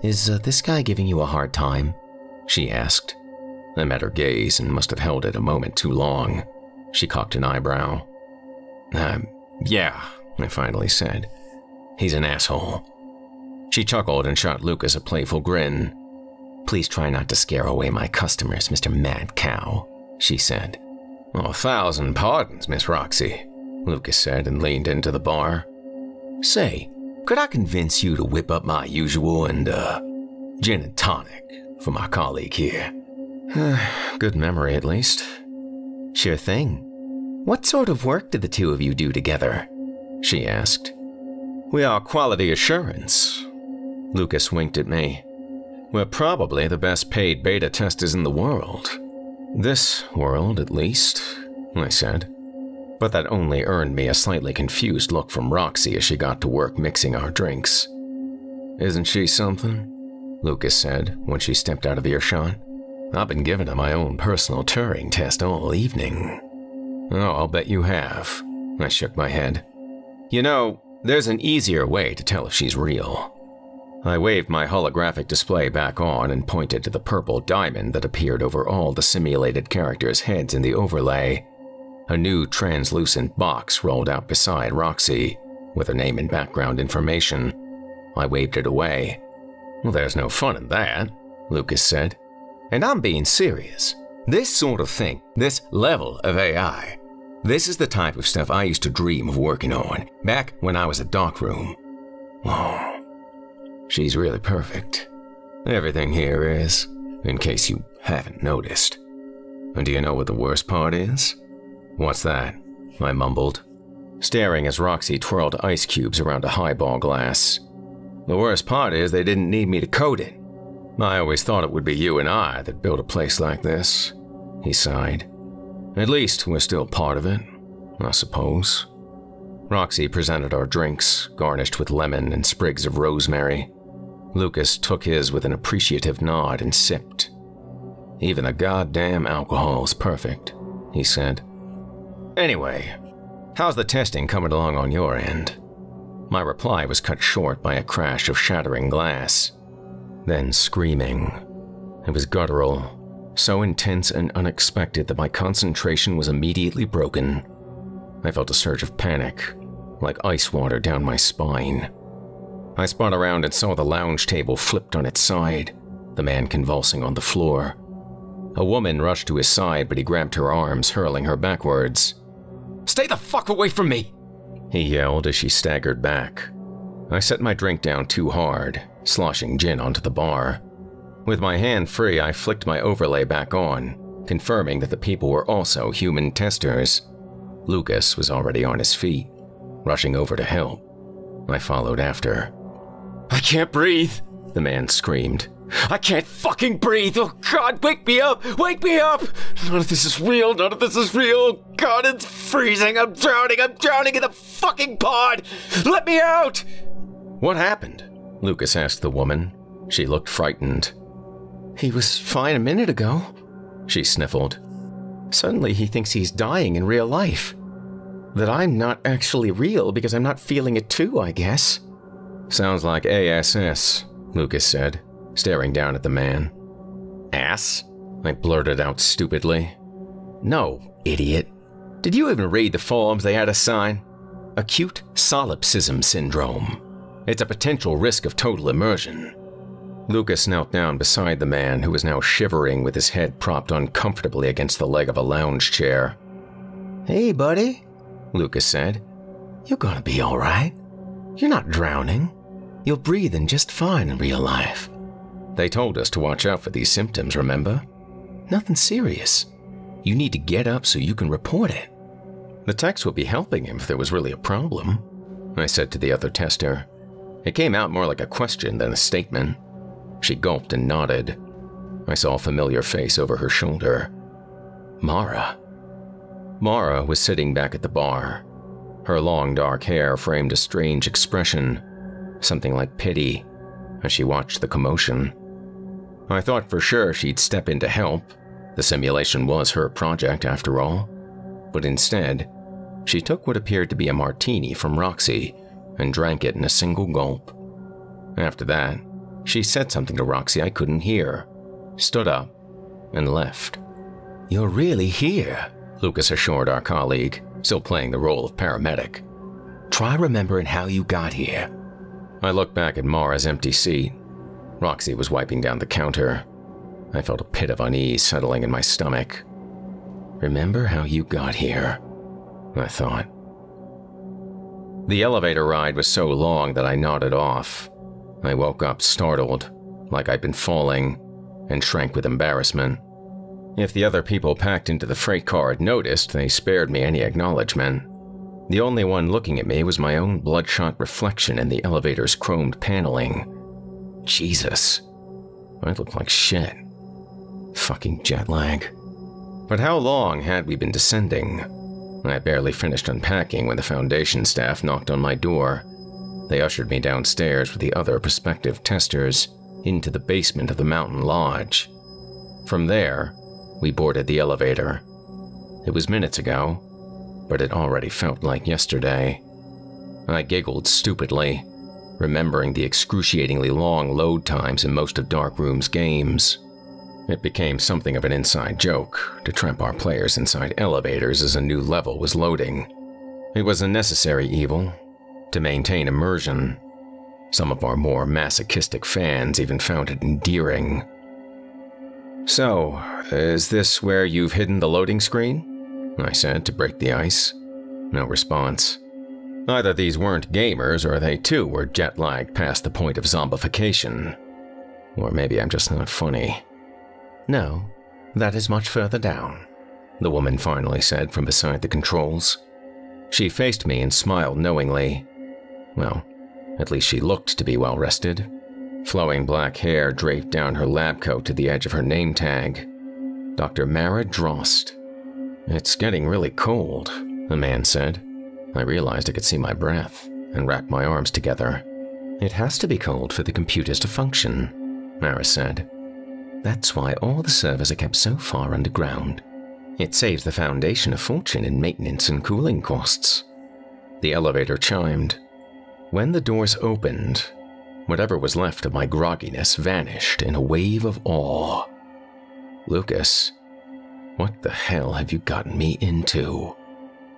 Is uh, this guy giving you a hard time? She asked. I met her gaze and must have held it a moment too long. She cocked an eyebrow. Um, yeah, I finally said. He's an asshole. She chuckled and shot Lucas a playful grin. Please try not to scare away my customers, Mr. Mad Cow, she said. Oh, a thousand pardons, Miss Roxy, Lucas said and leaned into the bar. Say, could I convince you to whip up my usual and, uh, gin and tonic for my colleague here? Good memory, at least. Sure thing. What sort of work did the two of you do together? She asked. We are quality assurance. Lucas winked at me. We're probably the best paid beta testers in the world. This world, at least, I said. But that only earned me a slightly confused look from Roxy as she got to work mixing our drinks. Isn't she something? Lucas said when she stepped out of earshot. I've been giving her my own personal Turing test all evening. Oh, I'll bet you have. I shook my head. You know, there's an easier way to tell if she's real. I waved my holographic display back on and pointed to the purple diamond that appeared over all the simulated characters' heads in the overlay. A new translucent box rolled out beside Roxy, with her name and background information. I waved it away. Well, there's no fun in that, Lucas said. And I'm being serious. This sort of thing, this level of AI, this is the type of stuff I used to dream of working on back when I was at Darkroom. Oh, she's really perfect. Everything here is, in case you haven't noticed. And do you know what the worst part is? What's that? I mumbled, staring as Roxy twirled ice cubes around a highball glass. The worst part is they didn't need me to code it. I always thought it would be you and I that built a place like this. He sighed. At least we're still part of it, I suppose. Roxy presented our drinks, garnished with lemon and sprigs of rosemary. Lucas took his with an appreciative nod and sipped. Even the goddamn alcohol's perfect, he said. Anyway, how's the testing coming along on your end? My reply was cut short by a crash of shattering glass then screaming. It was guttural, so intense and unexpected that my concentration was immediately broken. I felt a surge of panic, like ice water down my spine. I spun around and saw the lounge table flipped on its side, the man convulsing on the floor. A woman rushed to his side, but he grabbed her arms, hurling her backwards. Stay the fuck away from me! He yelled as she staggered back. I set my drink down too hard, sloshing gin onto the bar. With my hand free, I flicked my overlay back on, confirming that the people were also human testers. Lucas was already on his feet, rushing over to help. I followed after. I can't breathe, the man screamed. I can't fucking breathe. Oh, God, wake me up. Wake me up. None of this is real. None of this is real. God, it's freezing. I'm drowning. I'm drowning in the fucking pod. Let me out. What happened? Lucas asked the woman. She looked frightened. He was fine a minute ago, she sniffled. Suddenly he thinks he's dying in real life. That I'm not actually real because I'm not feeling it too, I guess. Sounds like ASS, Lucas said, staring down at the man. Ass? I blurted out stupidly. No, idiot. Did you even read the forms they had us sign? Acute solipsism syndrome. It's a potential risk of total immersion. Lucas knelt down beside the man who was now shivering with his head propped uncomfortably against the leg of a lounge chair. Hey, buddy, Lucas said. You're gonna be alright. You're not drowning. You're breathing just fine in real life. They told us to watch out for these symptoms, remember? Nothing serious. You need to get up so you can report it. The text would be helping him if there was really a problem, I said to the other tester. It came out more like a question than a statement. She gulped and nodded. I saw a familiar face over her shoulder. Mara. Mara was sitting back at the bar. Her long dark hair framed a strange expression, something like pity, as she watched the commotion. I thought for sure she'd step in to help. The simulation was her project, after all. But instead, she took what appeared to be a martini from Roxy and drank it in a single gulp. After that, she said something to Roxy I couldn't hear, stood up, and left. You're really here, Lucas assured our colleague, still playing the role of paramedic. Try remembering how you got here. I looked back at Mara's empty seat. Roxy was wiping down the counter. I felt a pit of unease settling in my stomach. Remember how you got here, I thought. The elevator ride was so long that I nodded off. I woke up startled, like I'd been falling, and shrank with embarrassment. If the other people packed into the freight car had noticed, they spared me any acknowledgement. The only one looking at me was my own bloodshot reflection in the elevator's chromed paneling. Jesus. I looked like shit. Fucking jet lag. But how long had we been descending? I barely finished unpacking when the Foundation staff knocked on my door. They ushered me downstairs with the other prospective testers into the basement of the mountain lodge. From there, we boarded the elevator. It was minutes ago, but it already felt like yesterday. I giggled stupidly, remembering the excruciatingly long load times in most of Darkroom's games. It became something of an inside joke to trap our players inside elevators as a new level was loading. It was a necessary evil to maintain immersion. Some of our more masochistic fans even found it endearing. So, is this where you've hidden the loading screen? I said to break the ice. No response. Either these weren't gamers or they too were jet lagged past the point of zombification. Or maybe I'm just not funny. No, that is much further down, the woman finally said from beside the controls. She faced me and smiled knowingly. Well, at least she looked to be well rested. Flowing black hair draped down her lab coat to the edge of her name tag. Dr. Mara Drost. It's getting really cold, the man said. I realized I could see my breath and wrapped my arms together. It has to be cold for the computers to function, Mara said. That's why all the servers are kept so far underground. It saves the Foundation a fortune in maintenance and cooling costs. The elevator chimed. When the doors opened, whatever was left of my grogginess vanished in a wave of awe. Lucas, what the hell have you gotten me into?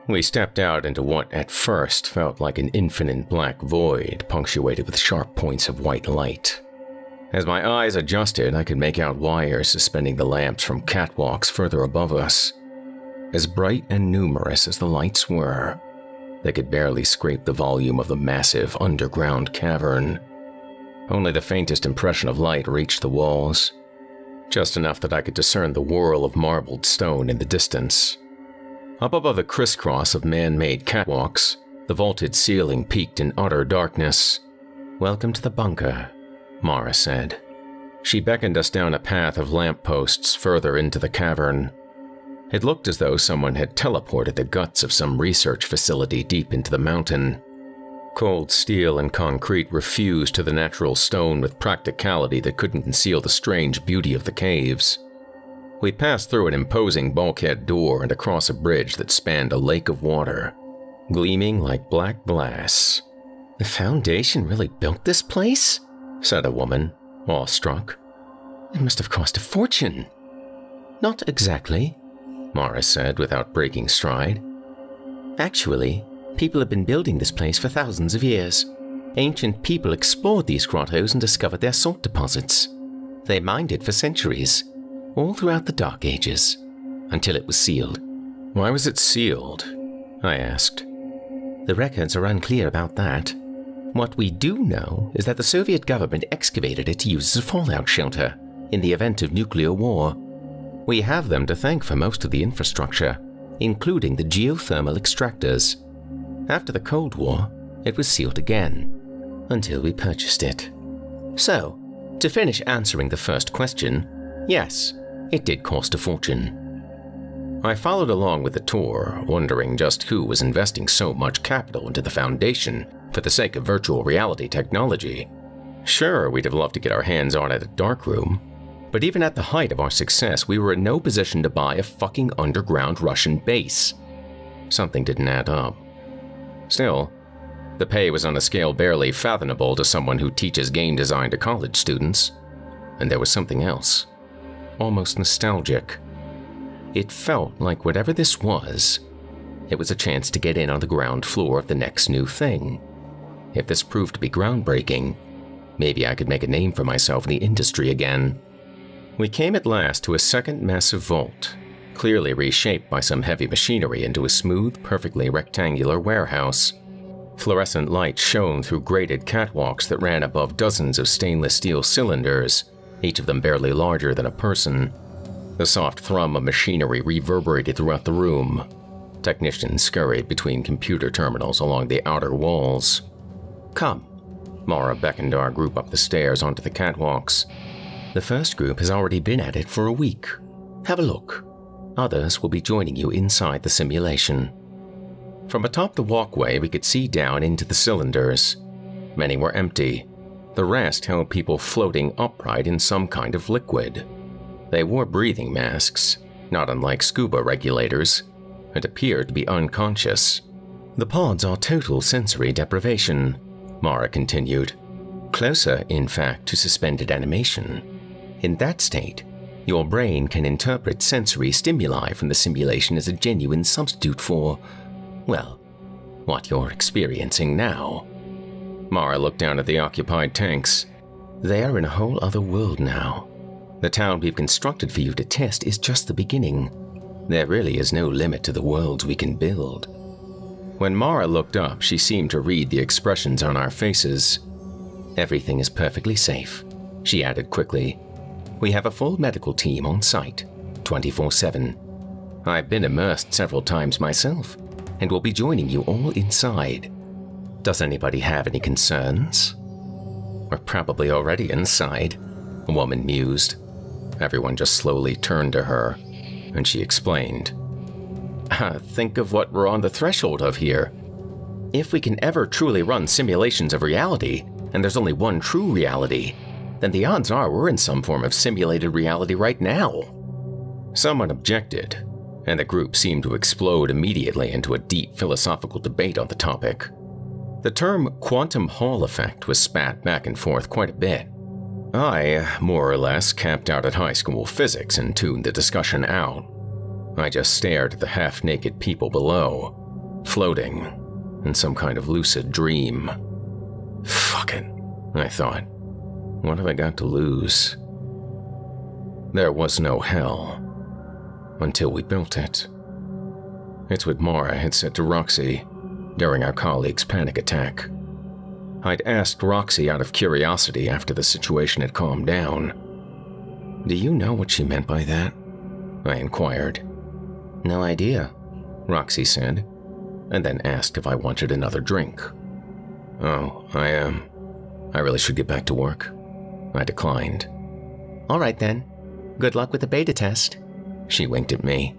We stepped out into what at first felt like an infinite black void punctuated with sharp points of white light. As my eyes adjusted, I could make out wires suspending the lamps from catwalks further above us. As bright and numerous as the lights were, they could barely scrape the volume of the massive underground cavern. Only the faintest impression of light reached the walls, just enough that I could discern the whirl of marbled stone in the distance. Up above the crisscross of man made catwalks, the vaulted ceiling peaked in utter darkness. Welcome to the bunker, Mara said. She beckoned us down a path of lampposts further into the cavern. It looked as though someone had teleported the guts of some research facility deep into the mountain. Cold steel and concrete refused to the natural stone with practicality that couldn't conceal the strange beauty of the caves. We passed through an imposing bulkhead door and across a bridge that spanned a lake of water, gleaming like black glass. The Foundation really built this place? said a woman, awestruck. It must have cost a fortune. Not exactly, Mara said without breaking stride. Actually, people have been building this place for thousands of years. Ancient people explored these grottos and discovered their salt deposits. They mined it for centuries, all throughout the Dark Ages, until it was sealed. Why was it sealed? I asked. The records are unclear about that. What we do know is that the Soviet government excavated it to use as a fallout shelter in the event of nuclear war. We have them to thank for most of the infrastructure, including the geothermal extractors. After the Cold War, it was sealed again, until we purchased it. So, to finish answering the first question, yes, it did cost a fortune. I followed along with the tour, wondering just who was investing so much capital into the Foundation for the sake of virtual reality technology. Sure, we'd have loved to get our hands on it at Darkroom, but even at the height of our success, we were in no position to buy a fucking underground Russian base. Something didn't add up. Still, the pay was on a scale barely fathomable to someone who teaches game design to college students. And there was something else, almost nostalgic. It felt like whatever this was, it was a chance to get in on the ground floor of the next new thing. If this proved to be groundbreaking, maybe I could make a name for myself in the industry again. We came at last to a second massive vault, clearly reshaped by some heavy machinery into a smooth, perfectly rectangular warehouse. Fluorescent light shone through grated catwalks that ran above dozens of stainless steel cylinders, each of them barely larger than a person. The soft thrum of machinery reverberated throughout the room. Technicians scurried between computer terminals along the outer walls. Come. Mara beckoned our group up the stairs onto the catwalks. The first group has already been at it for a week. Have a look. Others will be joining you inside the simulation. From atop the walkway, we could see down into the cylinders. Many were empty. The rest held people floating upright in some kind of liquid. They wore breathing masks, not unlike scuba regulators, and appeared to be unconscious. The pods are total sensory deprivation, Mara continued. Closer, in fact, to suspended animation. In that state, your brain can interpret sensory stimuli from the simulation as a genuine substitute for, well, what you're experiencing now. Mara looked down at the occupied tanks. They are in a whole other world now. The town we've constructed for you to test is just the beginning. There really is no limit to the worlds we can build. When Mara looked up, she seemed to read the expressions on our faces. Everything is perfectly safe, she added quickly. We have a full medical team on site, 24 7. I've been immersed several times myself, and will be joining you all inside. Does anybody have any concerns? We're probably already inside, a woman mused. Everyone just slowly turned to her, and she explained. Uh, think of what we're on the threshold of here. If we can ever truly run simulations of reality, and there's only one true reality, then the odds are we're in some form of simulated reality right now. Someone objected, and the group seemed to explode immediately into a deep philosophical debate on the topic. The term quantum Hall effect was spat back and forth quite a bit, I, more or less, camped out at high school physics and tuned the discussion out. I just stared at the half naked people below. floating in some kind of lucid dream. Fuck it, I thought. What have I got to lose? There was no hell until we built it. It's what Mara had said to Roxy during our colleague's panic attack. I'd asked Roxy out of curiosity after the situation had calmed down. Do you know what she meant by that? I inquired. No idea, Roxy said, and then asked if I wanted another drink. Oh, I am. Um, I really should get back to work. I declined. All right then. Good luck with the beta test. She winked at me.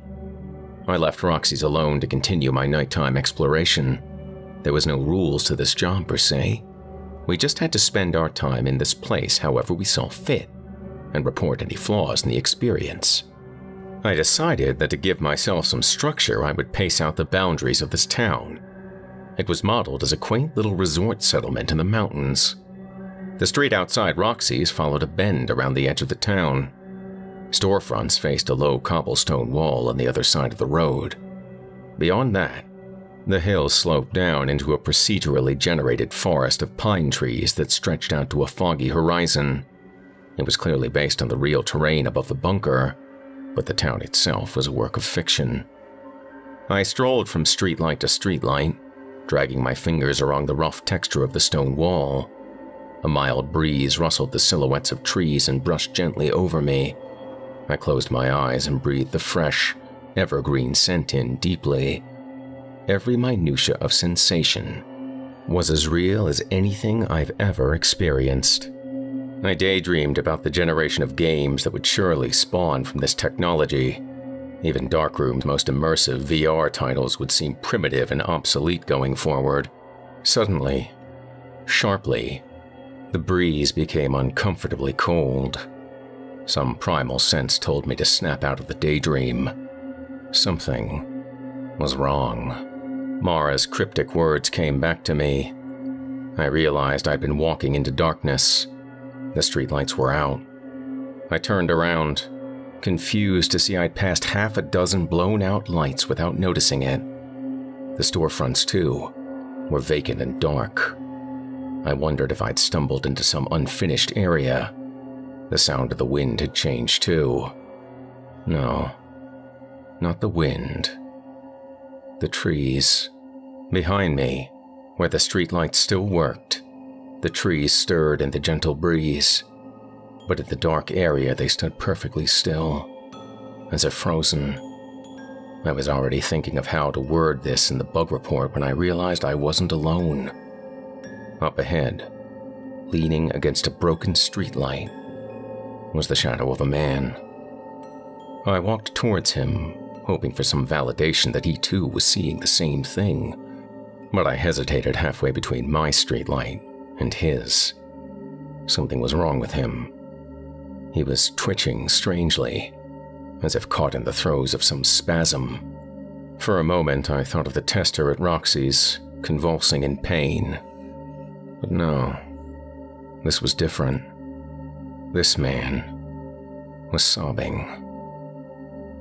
I left Roxy's alone to continue my nighttime exploration. There was no rules to this job per se. We just had to spend our time in this place however we saw fit and report any flaws in the experience. I decided that to give myself some structure, I would pace out the boundaries of this town. It was modeled as a quaint little resort settlement in the mountains. The street outside Roxy's followed a bend around the edge of the town. Storefronts faced a low cobblestone wall on the other side of the road. Beyond that, the hill sloped down into a procedurally generated forest of pine trees that stretched out to a foggy horizon. It was clearly based on the real terrain above the bunker, but the town itself was a work of fiction. I strolled from streetlight to streetlight, dragging my fingers along the rough texture of the stone wall. A mild breeze rustled the silhouettes of trees and brushed gently over me. I closed my eyes and breathed the fresh, evergreen scent in deeply. Every minutia of sensation was as real as anything I've ever experienced. I daydreamed about the generation of games that would surely spawn from this technology. Even Darkroom's most immersive VR titles would seem primitive and obsolete going forward. Suddenly, sharply, the breeze became uncomfortably cold. Some primal sense told me to snap out of the daydream. Something was wrong. Mara's cryptic words came back to me. I realized I'd been walking into darkness the streetlights were out. I turned around, confused to see I'd passed half a dozen blown out lights without noticing it. The storefronts, too, were vacant and dark. I wondered if I'd stumbled into some unfinished area. The sound of the wind had changed, too. No, not the wind. The trees. Behind me, where the streetlights still worked, the trees stirred in the gentle breeze, but in the dark area they stood perfectly still, as if frozen. I was already thinking of how to word this in the bug report when I realized I wasn't alone. Up ahead, leaning against a broken streetlight, was the shadow of a man. I walked towards him, hoping for some validation that he too was seeing the same thing, but I hesitated halfway between my streetlight and his. Something was wrong with him. He was twitching strangely, as if caught in the throes of some spasm. For a moment, I thought of the tester at Roxy's, convulsing in pain. But no, this was different. This man was sobbing.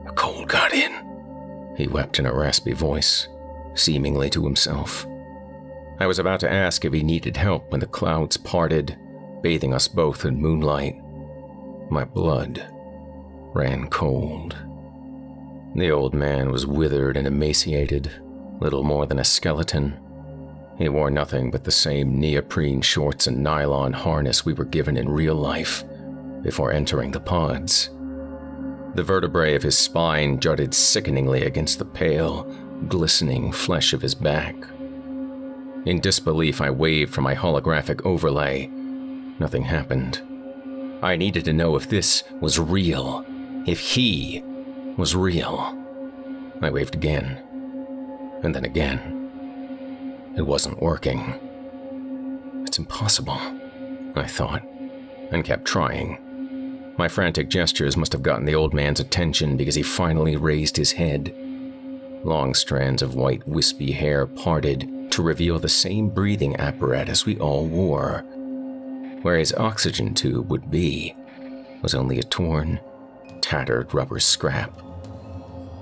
A cold got in, he wept in a raspy voice, seemingly to himself. I was about to ask if he needed help when the clouds parted, bathing us both in moonlight. My blood ran cold. The old man was withered and emaciated, little more than a skeleton. He wore nothing but the same neoprene shorts and nylon harness we were given in real life before entering the pods. The vertebrae of his spine jutted sickeningly against the pale, glistening flesh of his back. In disbelief, I waved for my holographic overlay. Nothing happened. I needed to know if this was real, if he was real. I waved again, and then again. It wasn't working. It's impossible, I thought, and kept trying. My frantic gestures must have gotten the old man's attention because he finally raised his head. Long strands of white, wispy hair parted to reveal the same breathing apparatus we all wore. Where his oxygen tube would be was only a torn, tattered rubber scrap.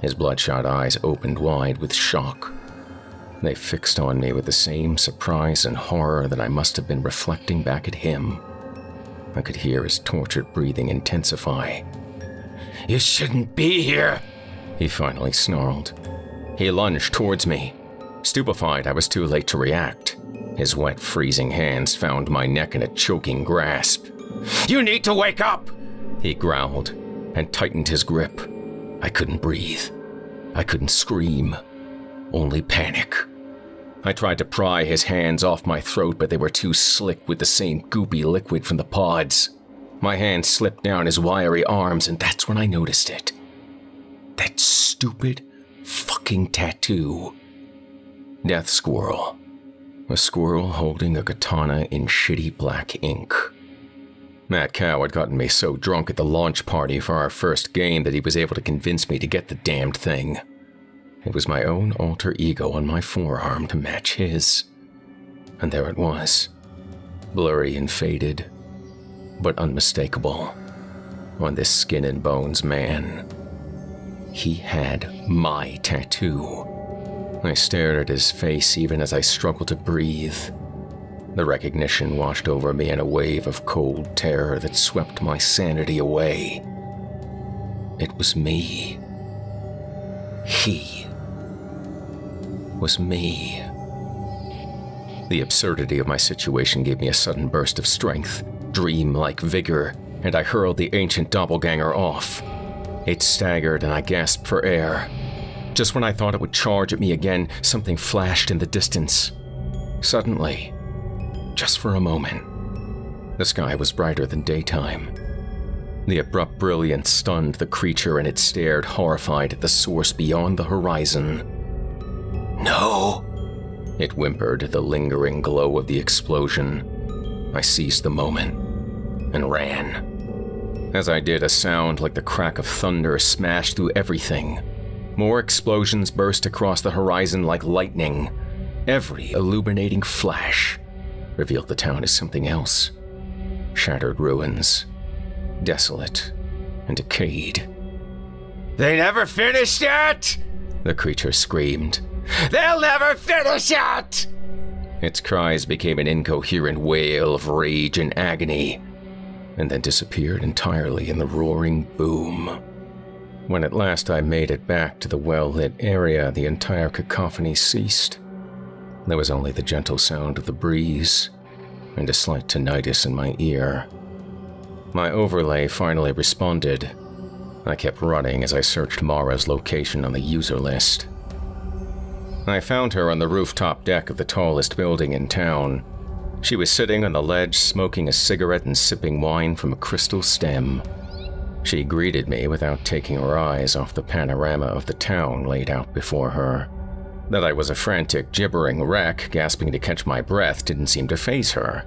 His bloodshot eyes opened wide with shock. They fixed on me with the same surprise and horror that I must have been reflecting back at him. I could hear his tortured breathing intensify. You shouldn't be here, he finally snarled. He lunged towards me. Stupefied, I was too late to react. His wet, freezing hands found my neck in a choking grasp. You need to wake up, he growled and tightened his grip. I couldn't breathe. I couldn't scream. Only panic. I tried to pry his hands off my throat, but they were too slick with the same goopy liquid from the pods. My hand slipped down his wiry arms, and that's when I noticed it. That stupid fucking tattoo. Death Squirrel. A squirrel holding a katana in shitty black ink. Matt Cow had gotten me so drunk at the launch party for our first game that he was able to convince me to get the damned thing. It was my own alter ego on my forearm to match his. And there it was, blurry and faded, but unmistakable, on this skin and bones man. He had my tattoo. I stared at his face even as I struggled to breathe. The recognition washed over me in a wave of cold terror that swept my sanity away. It was me. He was me. The absurdity of my situation gave me a sudden burst of strength, dream like vigor, and I hurled the ancient doppelganger off. It staggered and I gasped for air. Just when I thought it would charge at me again, something flashed in the distance. Suddenly, just for a moment. The sky was brighter than daytime. The abrupt brilliance stunned the creature and it stared horrified at the source beyond the horizon. No! It whimpered at the lingering glow of the explosion. I seized the moment and ran. As I did, a sound like the crack of thunder smashed through everything. More explosions burst across the horizon like lightning. Every illuminating flash revealed the town as something else shattered ruins, desolate and decayed. They never finished yet! The creature screamed. They'll never finish it! Its cries became an incoherent wail of rage and agony, and then disappeared entirely in the roaring boom. When at last I made it back to the well lit area, the entire cacophony ceased. There was only the gentle sound of the breeze and a slight tinnitus in my ear. My overlay finally responded. I kept running as I searched Mara's location on the user list. I found her on the rooftop deck of the tallest building in town. She was sitting on the ledge smoking a cigarette and sipping wine from a crystal stem. She greeted me without taking her eyes off the panorama of the town laid out before her. That I was a frantic, gibbering wreck, gasping to catch my breath, didn't seem to faze her.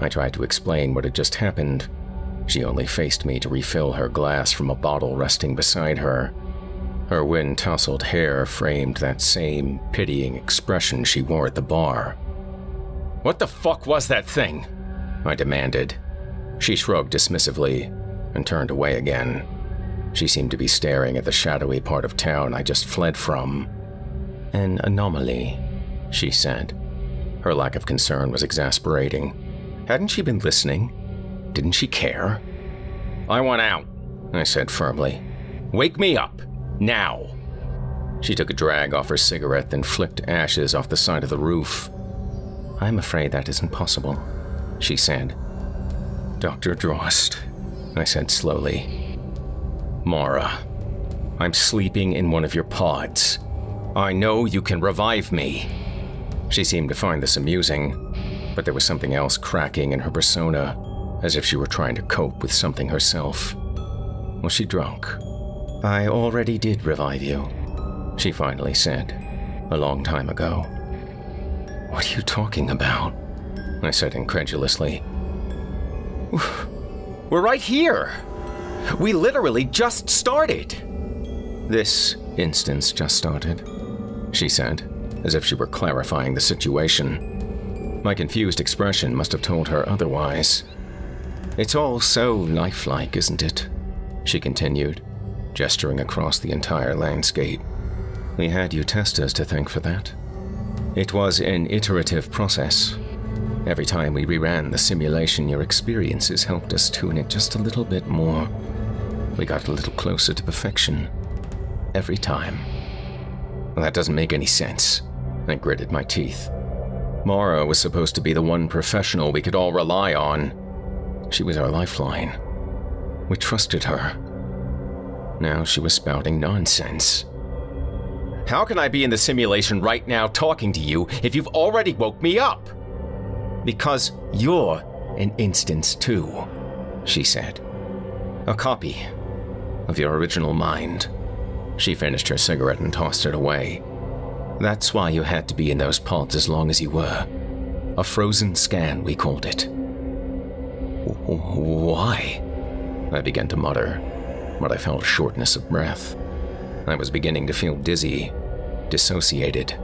I tried to explain what had just happened. She only faced me to refill her glass from a bottle resting beside her. Her wind tousled hair framed that same pitying expression she wore at the bar. What the fuck was that thing? I demanded. She shrugged dismissively and turned away again. She seemed to be staring at the shadowy part of town I just fled from. An anomaly, she said. Her lack of concern was exasperating. Hadn't she been listening? Didn't she care? I want out, I said firmly. Wake me up, now. She took a drag off her cigarette, then flicked ashes off the side of the roof. I'm afraid that isn't possible, she said. Dr. Drost, I said slowly. Mara, I'm sleeping in one of your pods. I know you can revive me. She seemed to find this amusing, but there was something else cracking in her persona, as if she were trying to cope with something herself. Was she drunk? I already did revive you, she finally said, a long time ago. What are you talking about? I said incredulously. We're right here. We literally just started. This instance just started she said, as if she were clarifying the situation. My confused expression must have told her otherwise. It's all so lifelike, isn't it? She continued, gesturing across the entire landscape. We had you test us to thank for that. It was an iterative process. Every time we reran the simulation, your experiences helped us tune it just a little bit more. We got a little closer to perfection. Every time. Well, that doesn't make any sense. I gritted my teeth. Mara was supposed to be the one professional we could all rely on. She was our lifeline. We trusted her. Now she was spouting nonsense. How can I be in the simulation right now talking to you if you've already woke me up? Because you're an instance too, she said. A copy of your original mind. She finished her cigarette and tossed it away. That's why you had to be in those pods as long as you were. A frozen scan, we called it. Why? I began to mutter, but I felt shortness of breath. I was beginning to feel dizzy, dissociated.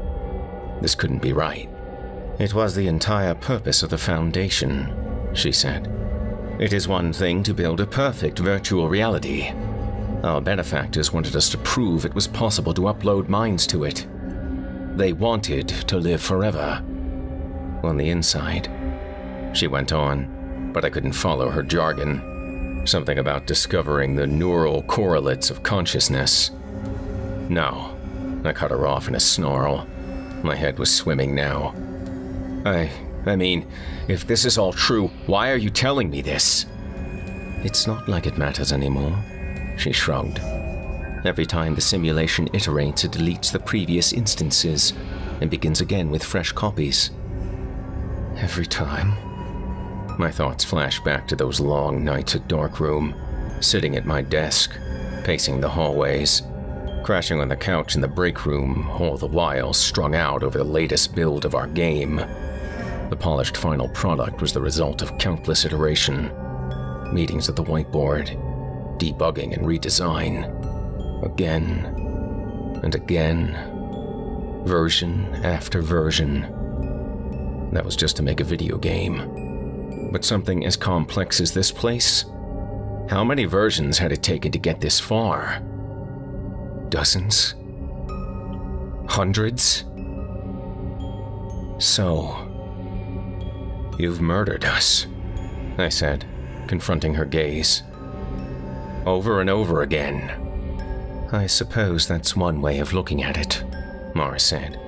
This couldn't be right. It was the entire purpose of the Foundation, she said. It is one thing to build a perfect virtual reality. Our benefactors wanted us to prove it was possible to upload minds to it. They wanted to live forever. On the inside. She went on, but I couldn't follow her jargon. Something about discovering the neural correlates of consciousness. No, I cut her off in a snarl. My head was swimming now. I. I mean, if this is all true, why are you telling me this? It's not like it matters anymore, she shrugged. Every time the simulation iterates, it deletes the previous instances and begins again with fresh copies. Every time. My thoughts flash back to those long nights at Darkroom, sitting at my desk, pacing the hallways, crashing on the couch in the break room, all the while strung out over the latest build of our game. The polished final product was the result of countless iteration, meetings at the whiteboard, debugging and redesign. Again and again, version after version. That was just to make a video game. But something as complex as this place? How many versions had it taken to get this far? Dozens? Hundreds? So, you've murdered us, I said, confronting her gaze. Over and over again. I suppose that's one way of looking at it, Mara said.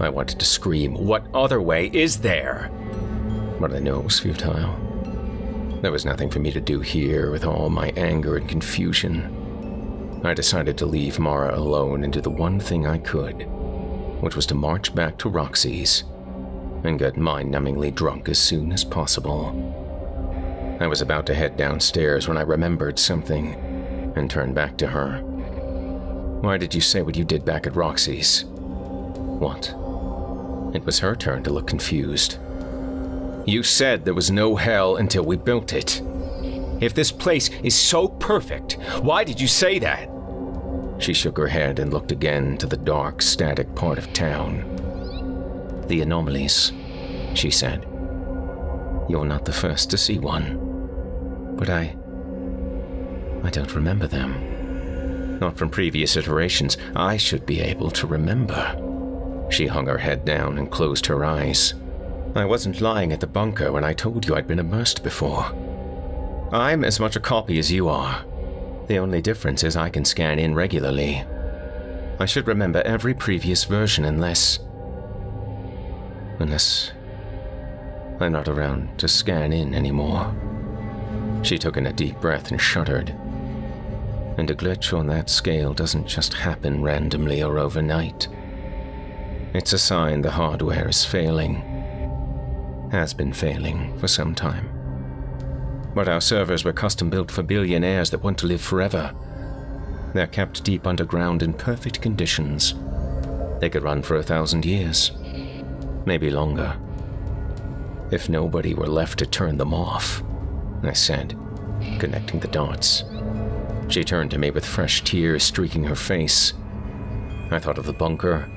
I wanted to scream, What other way is there? But I knew it was futile. There was nothing for me to do here with all my anger and confusion. I decided to leave Mara alone and do the one thing I could, which was to march back to Roxy's and get mind numbingly drunk as soon as possible. I was about to head downstairs when I remembered something and turned back to her. Why did you say what you did back at Roxy's? What? It was her turn to look confused. You said there was no hell until we built it. If this place is so perfect, why did you say that? She shook her head and looked again to the dark, static part of town. The anomalies, she said. You're not the first to see one. But I. I don't remember them. Not from previous iterations. I should be able to remember. She hung her head down and closed her eyes. I wasn't lying at the bunker when I told you I'd been immersed before. I'm as much a copy as you are. The only difference is I can scan in regularly. I should remember every previous version unless. unless. I'm not around to scan in anymore. She took in a deep breath and shuddered. And a glitch on that scale doesn't just happen randomly or overnight. It's a sign the hardware is failing. Has been failing for some time. But our servers were custom built for billionaires that want to live forever. They're kept deep underground in perfect conditions. They could run for a thousand years, maybe longer. If nobody were left to turn them off, I said, connecting the dots. She turned to me with fresh tears streaking her face. I thought of the bunker,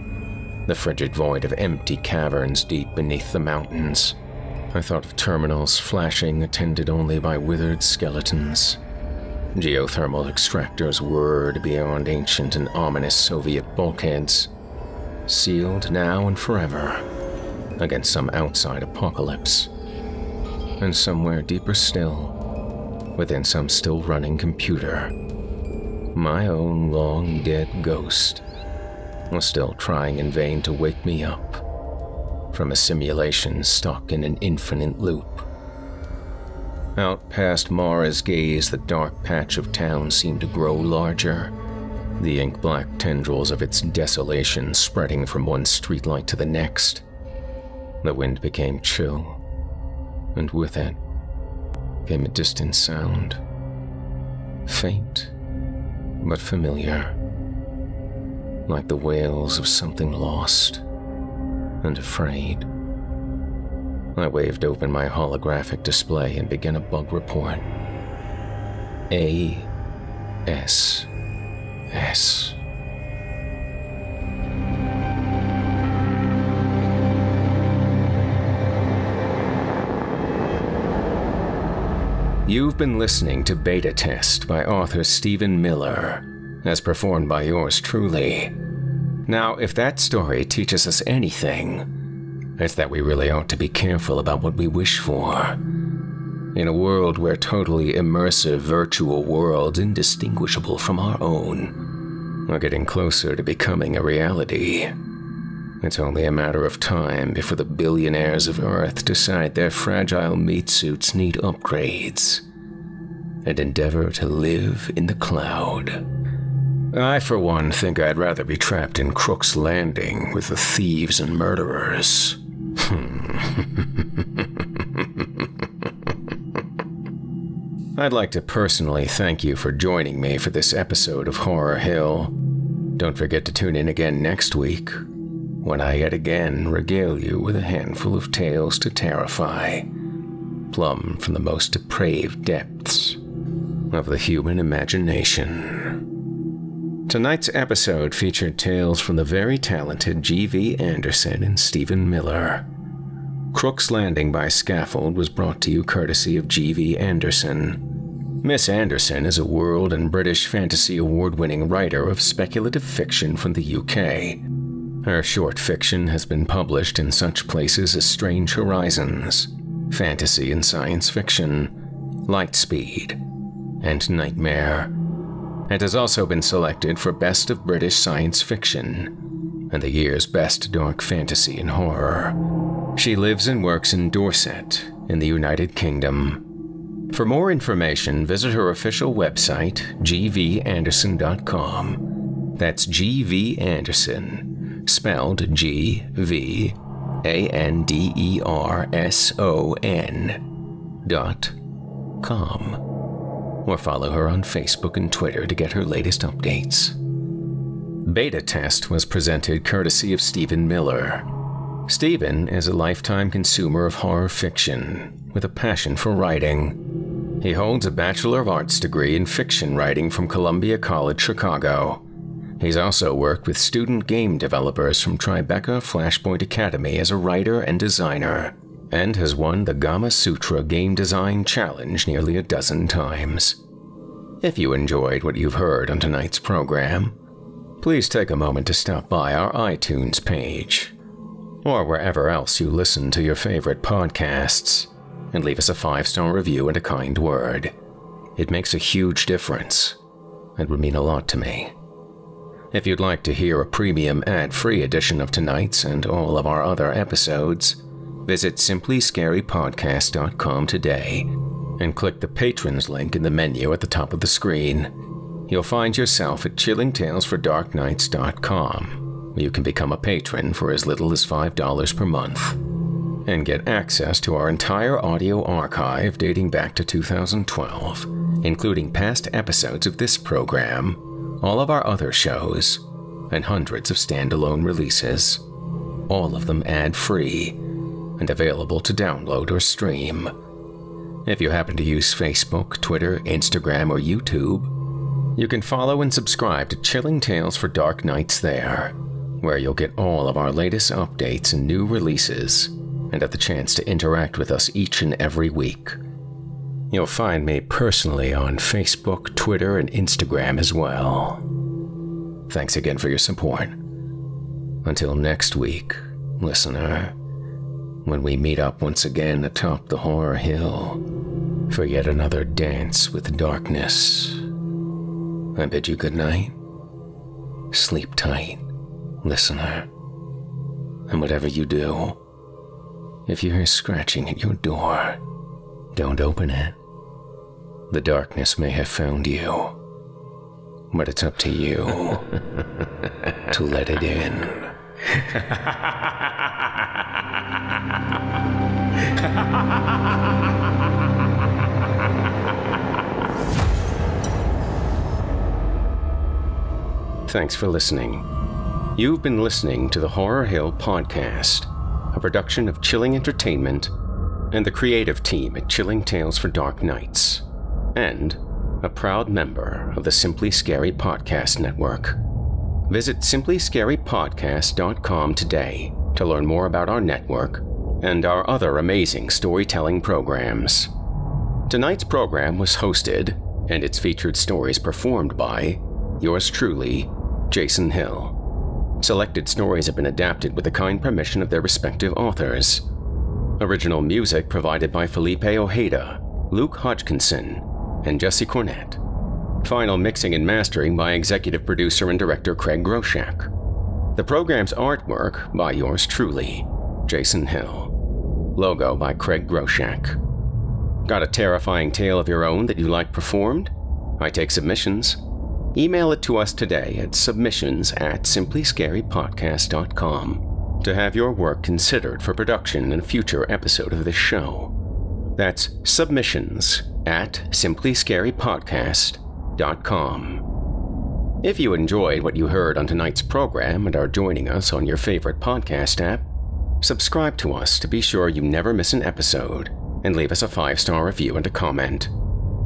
the frigid void of empty caverns deep beneath the mountains. I thought of terminals flashing, attended only by withered skeletons. Geothermal extractors whirred beyond ancient and ominous Soviet bulkheads. sealed now and forever against some outside apocalypse. And somewhere deeper still, within some still running computer, my own long dead ghost was still trying in vain to wake me up from a simulation stuck in an infinite loop. Out past Mara's gaze, the dark patch of town seemed to grow larger, the ink black tendrils of its desolation spreading from one streetlight to the next. The wind became chill, and with it came a distant sound. Faint, but familiar, like the wails of something lost and afraid. I waved open my holographic display and began a bug report. A S S. You've been listening to Beta Test by author Stephen Miller, as performed by yours truly. Now, if that story teaches us anything, it's that we really ought to be careful about what we wish for. In a world where totally immersive virtual worlds indistinguishable from our own are getting closer to becoming a reality, it's only a matter of time before the billionaires of Earth decide their fragile meat suits need upgrades and endeavor to live in the cloud. I, for one, think I'd rather be trapped in Crook's Landing with the thieves and murderers. Hmm. I'd like to personally thank you for joining me for this episode of Horror Hill. Don't forget to tune in again next week when I yet again regale you with a handful of tales to terrify, plumb from the most depraved depths of the human imagination. Tonight's episode featured tales from the very talented G.V. Anderson and Stephen Miller. Crook's Landing by Scaffold was brought to you courtesy of G.V. Anderson. Miss Anderson is a World and British Fantasy Award winning writer of speculative fiction from the UK her short fiction has been published in such places as Strange Horizons, Fantasy and Science Fiction, Lightspeed, and Nightmare, and has also been selected for Best of British Science Fiction and the year's Best Dark Fantasy and Horror. She lives and works in Dorset, in the United Kingdom. For more information, visit her official website, gvanderson.com. That's G.V. Anderson spelled G V A N D E R S O N dot com, or follow her on Facebook and Twitter to get her latest updates. Beta Test was presented courtesy of Stephen Miller. Stephen is a lifetime consumer of horror fiction with a passion for writing. He holds a Bachelor of Arts degree in fiction writing from Columbia College, Chicago He's also worked with student game developers from Tribeca Flashpoint Academy as a writer and designer, and has won the Gamasutra Game Design Challenge nearly a dozen times. If you enjoyed what you've heard on tonight's program, please take a moment to stop by our iTunes page, or wherever else you listen to your favorite podcasts, and leave us a five star review and a kind word. It makes a huge difference and would mean a lot to me. If you'd like to hear a premium ad free edition of tonight's and all of our other episodes, visit simplyscarypodcast.com today and click the patrons link in the menu at the top of the screen. You'll find yourself at chillingtalesfordarknights.com, where you can become a patron for as little as $5 per month and get access to our entire audio archive dating back to 2012, including past episodes of this program all of our other shows, and hundreds of standalone releases, all of them ad free and available to download or stream. If you happen to use Facebook, Twitter, Instagram, or YouTube, you can follow and subscribe to Chilling Tales for Dark Nights there, where you'll get all of our latest updates and new releases, and have the chance to interact with us each and every week. You'll find me personally on Facebook, Twitter, and Instagram as well. Thanks again for your support. Until next week, listener, when we meet up once again atop the horror hill for yet another dance with darkness. I bid you good night. Sleep tight, listener. And whatever you do, if you hear scratching at your door, don't open it. The darkness may have found you, but it's up to you to let it in. Thanks for listening. You've been listening to the Horror Hill Podcast, a production of Chilling Entertainment and the creative team at Chilling Tales for Dark Nights, and a proud member of the Simply Scary Podcast Network. Visit simplyscarypodcast.com today to learn more about our network and our other amazing storytelling programs. Tonight's program was hosted and its featured stories performed by yours truly, Jason Hill. Selected stories have been adapted with the kind permission of their respective authors. Original music provided by Felipe Ojeda, Luke Hodgkinson, and Jesse Cornett. Final mixing and mastering by executive producer and director Craig Groshek. The program's artwork by yours truly, Jason Hill. Logo by Craig Groshek. Got a terrifying tale of your own that you like performed? I take submissions. Email it to us today at submissions at simplyscarypodcast.com to have your work considered for production in a future episode of this show. That's submissions at simplyscarypodcast.com. If you enjoyed what you heard on tonight's program and are joining us on your favorite podcast app, subscribe to us to be sure you never miss an episode and leave us a five star review and a comment.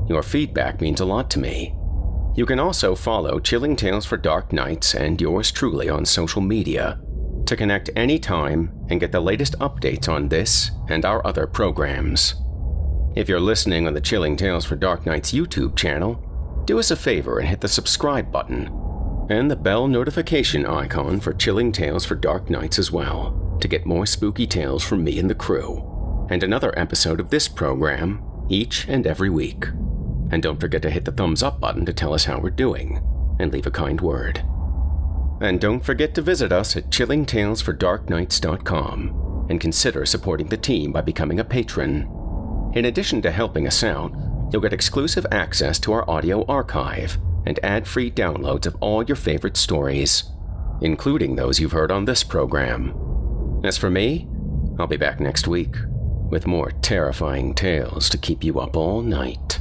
Your feedback means a lot to me. You can also follow Chilling Tales for Dark Nights and yours truly on social media to connect anytime and get the latest updates on this and our other programs. If you're listening on the Chilling Tales for Dark Nights YouTube channel, do us a favor and hit the subscribe button and the bell notification icon for Chilling Tales for Dark Nights as well to get more spooky tales from me and the crew, and another episode of this program each and every week. And don't forget to hit the thumbs up button to tell us how we're doing, and leave a kind word. And don't forget to visit us at chillingtalesfordarknights.com and consider supporting the team by becoming a patron. In addition to helping us out, you'll get exclusive access to our audio archive and ad free downloads of all your favorite stories, including those you've heard on this program. As for me, I'll be back next week with more terrifying tales to keep you up all night.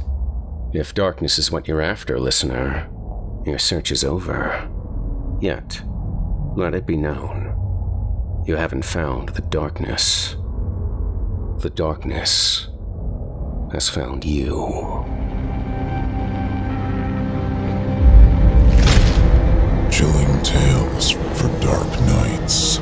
If darkness is what you're after, listener, your search is over. Yet, let it be known, you haven't found the darkness. The darkness has found you. Chilling tales for dark nights.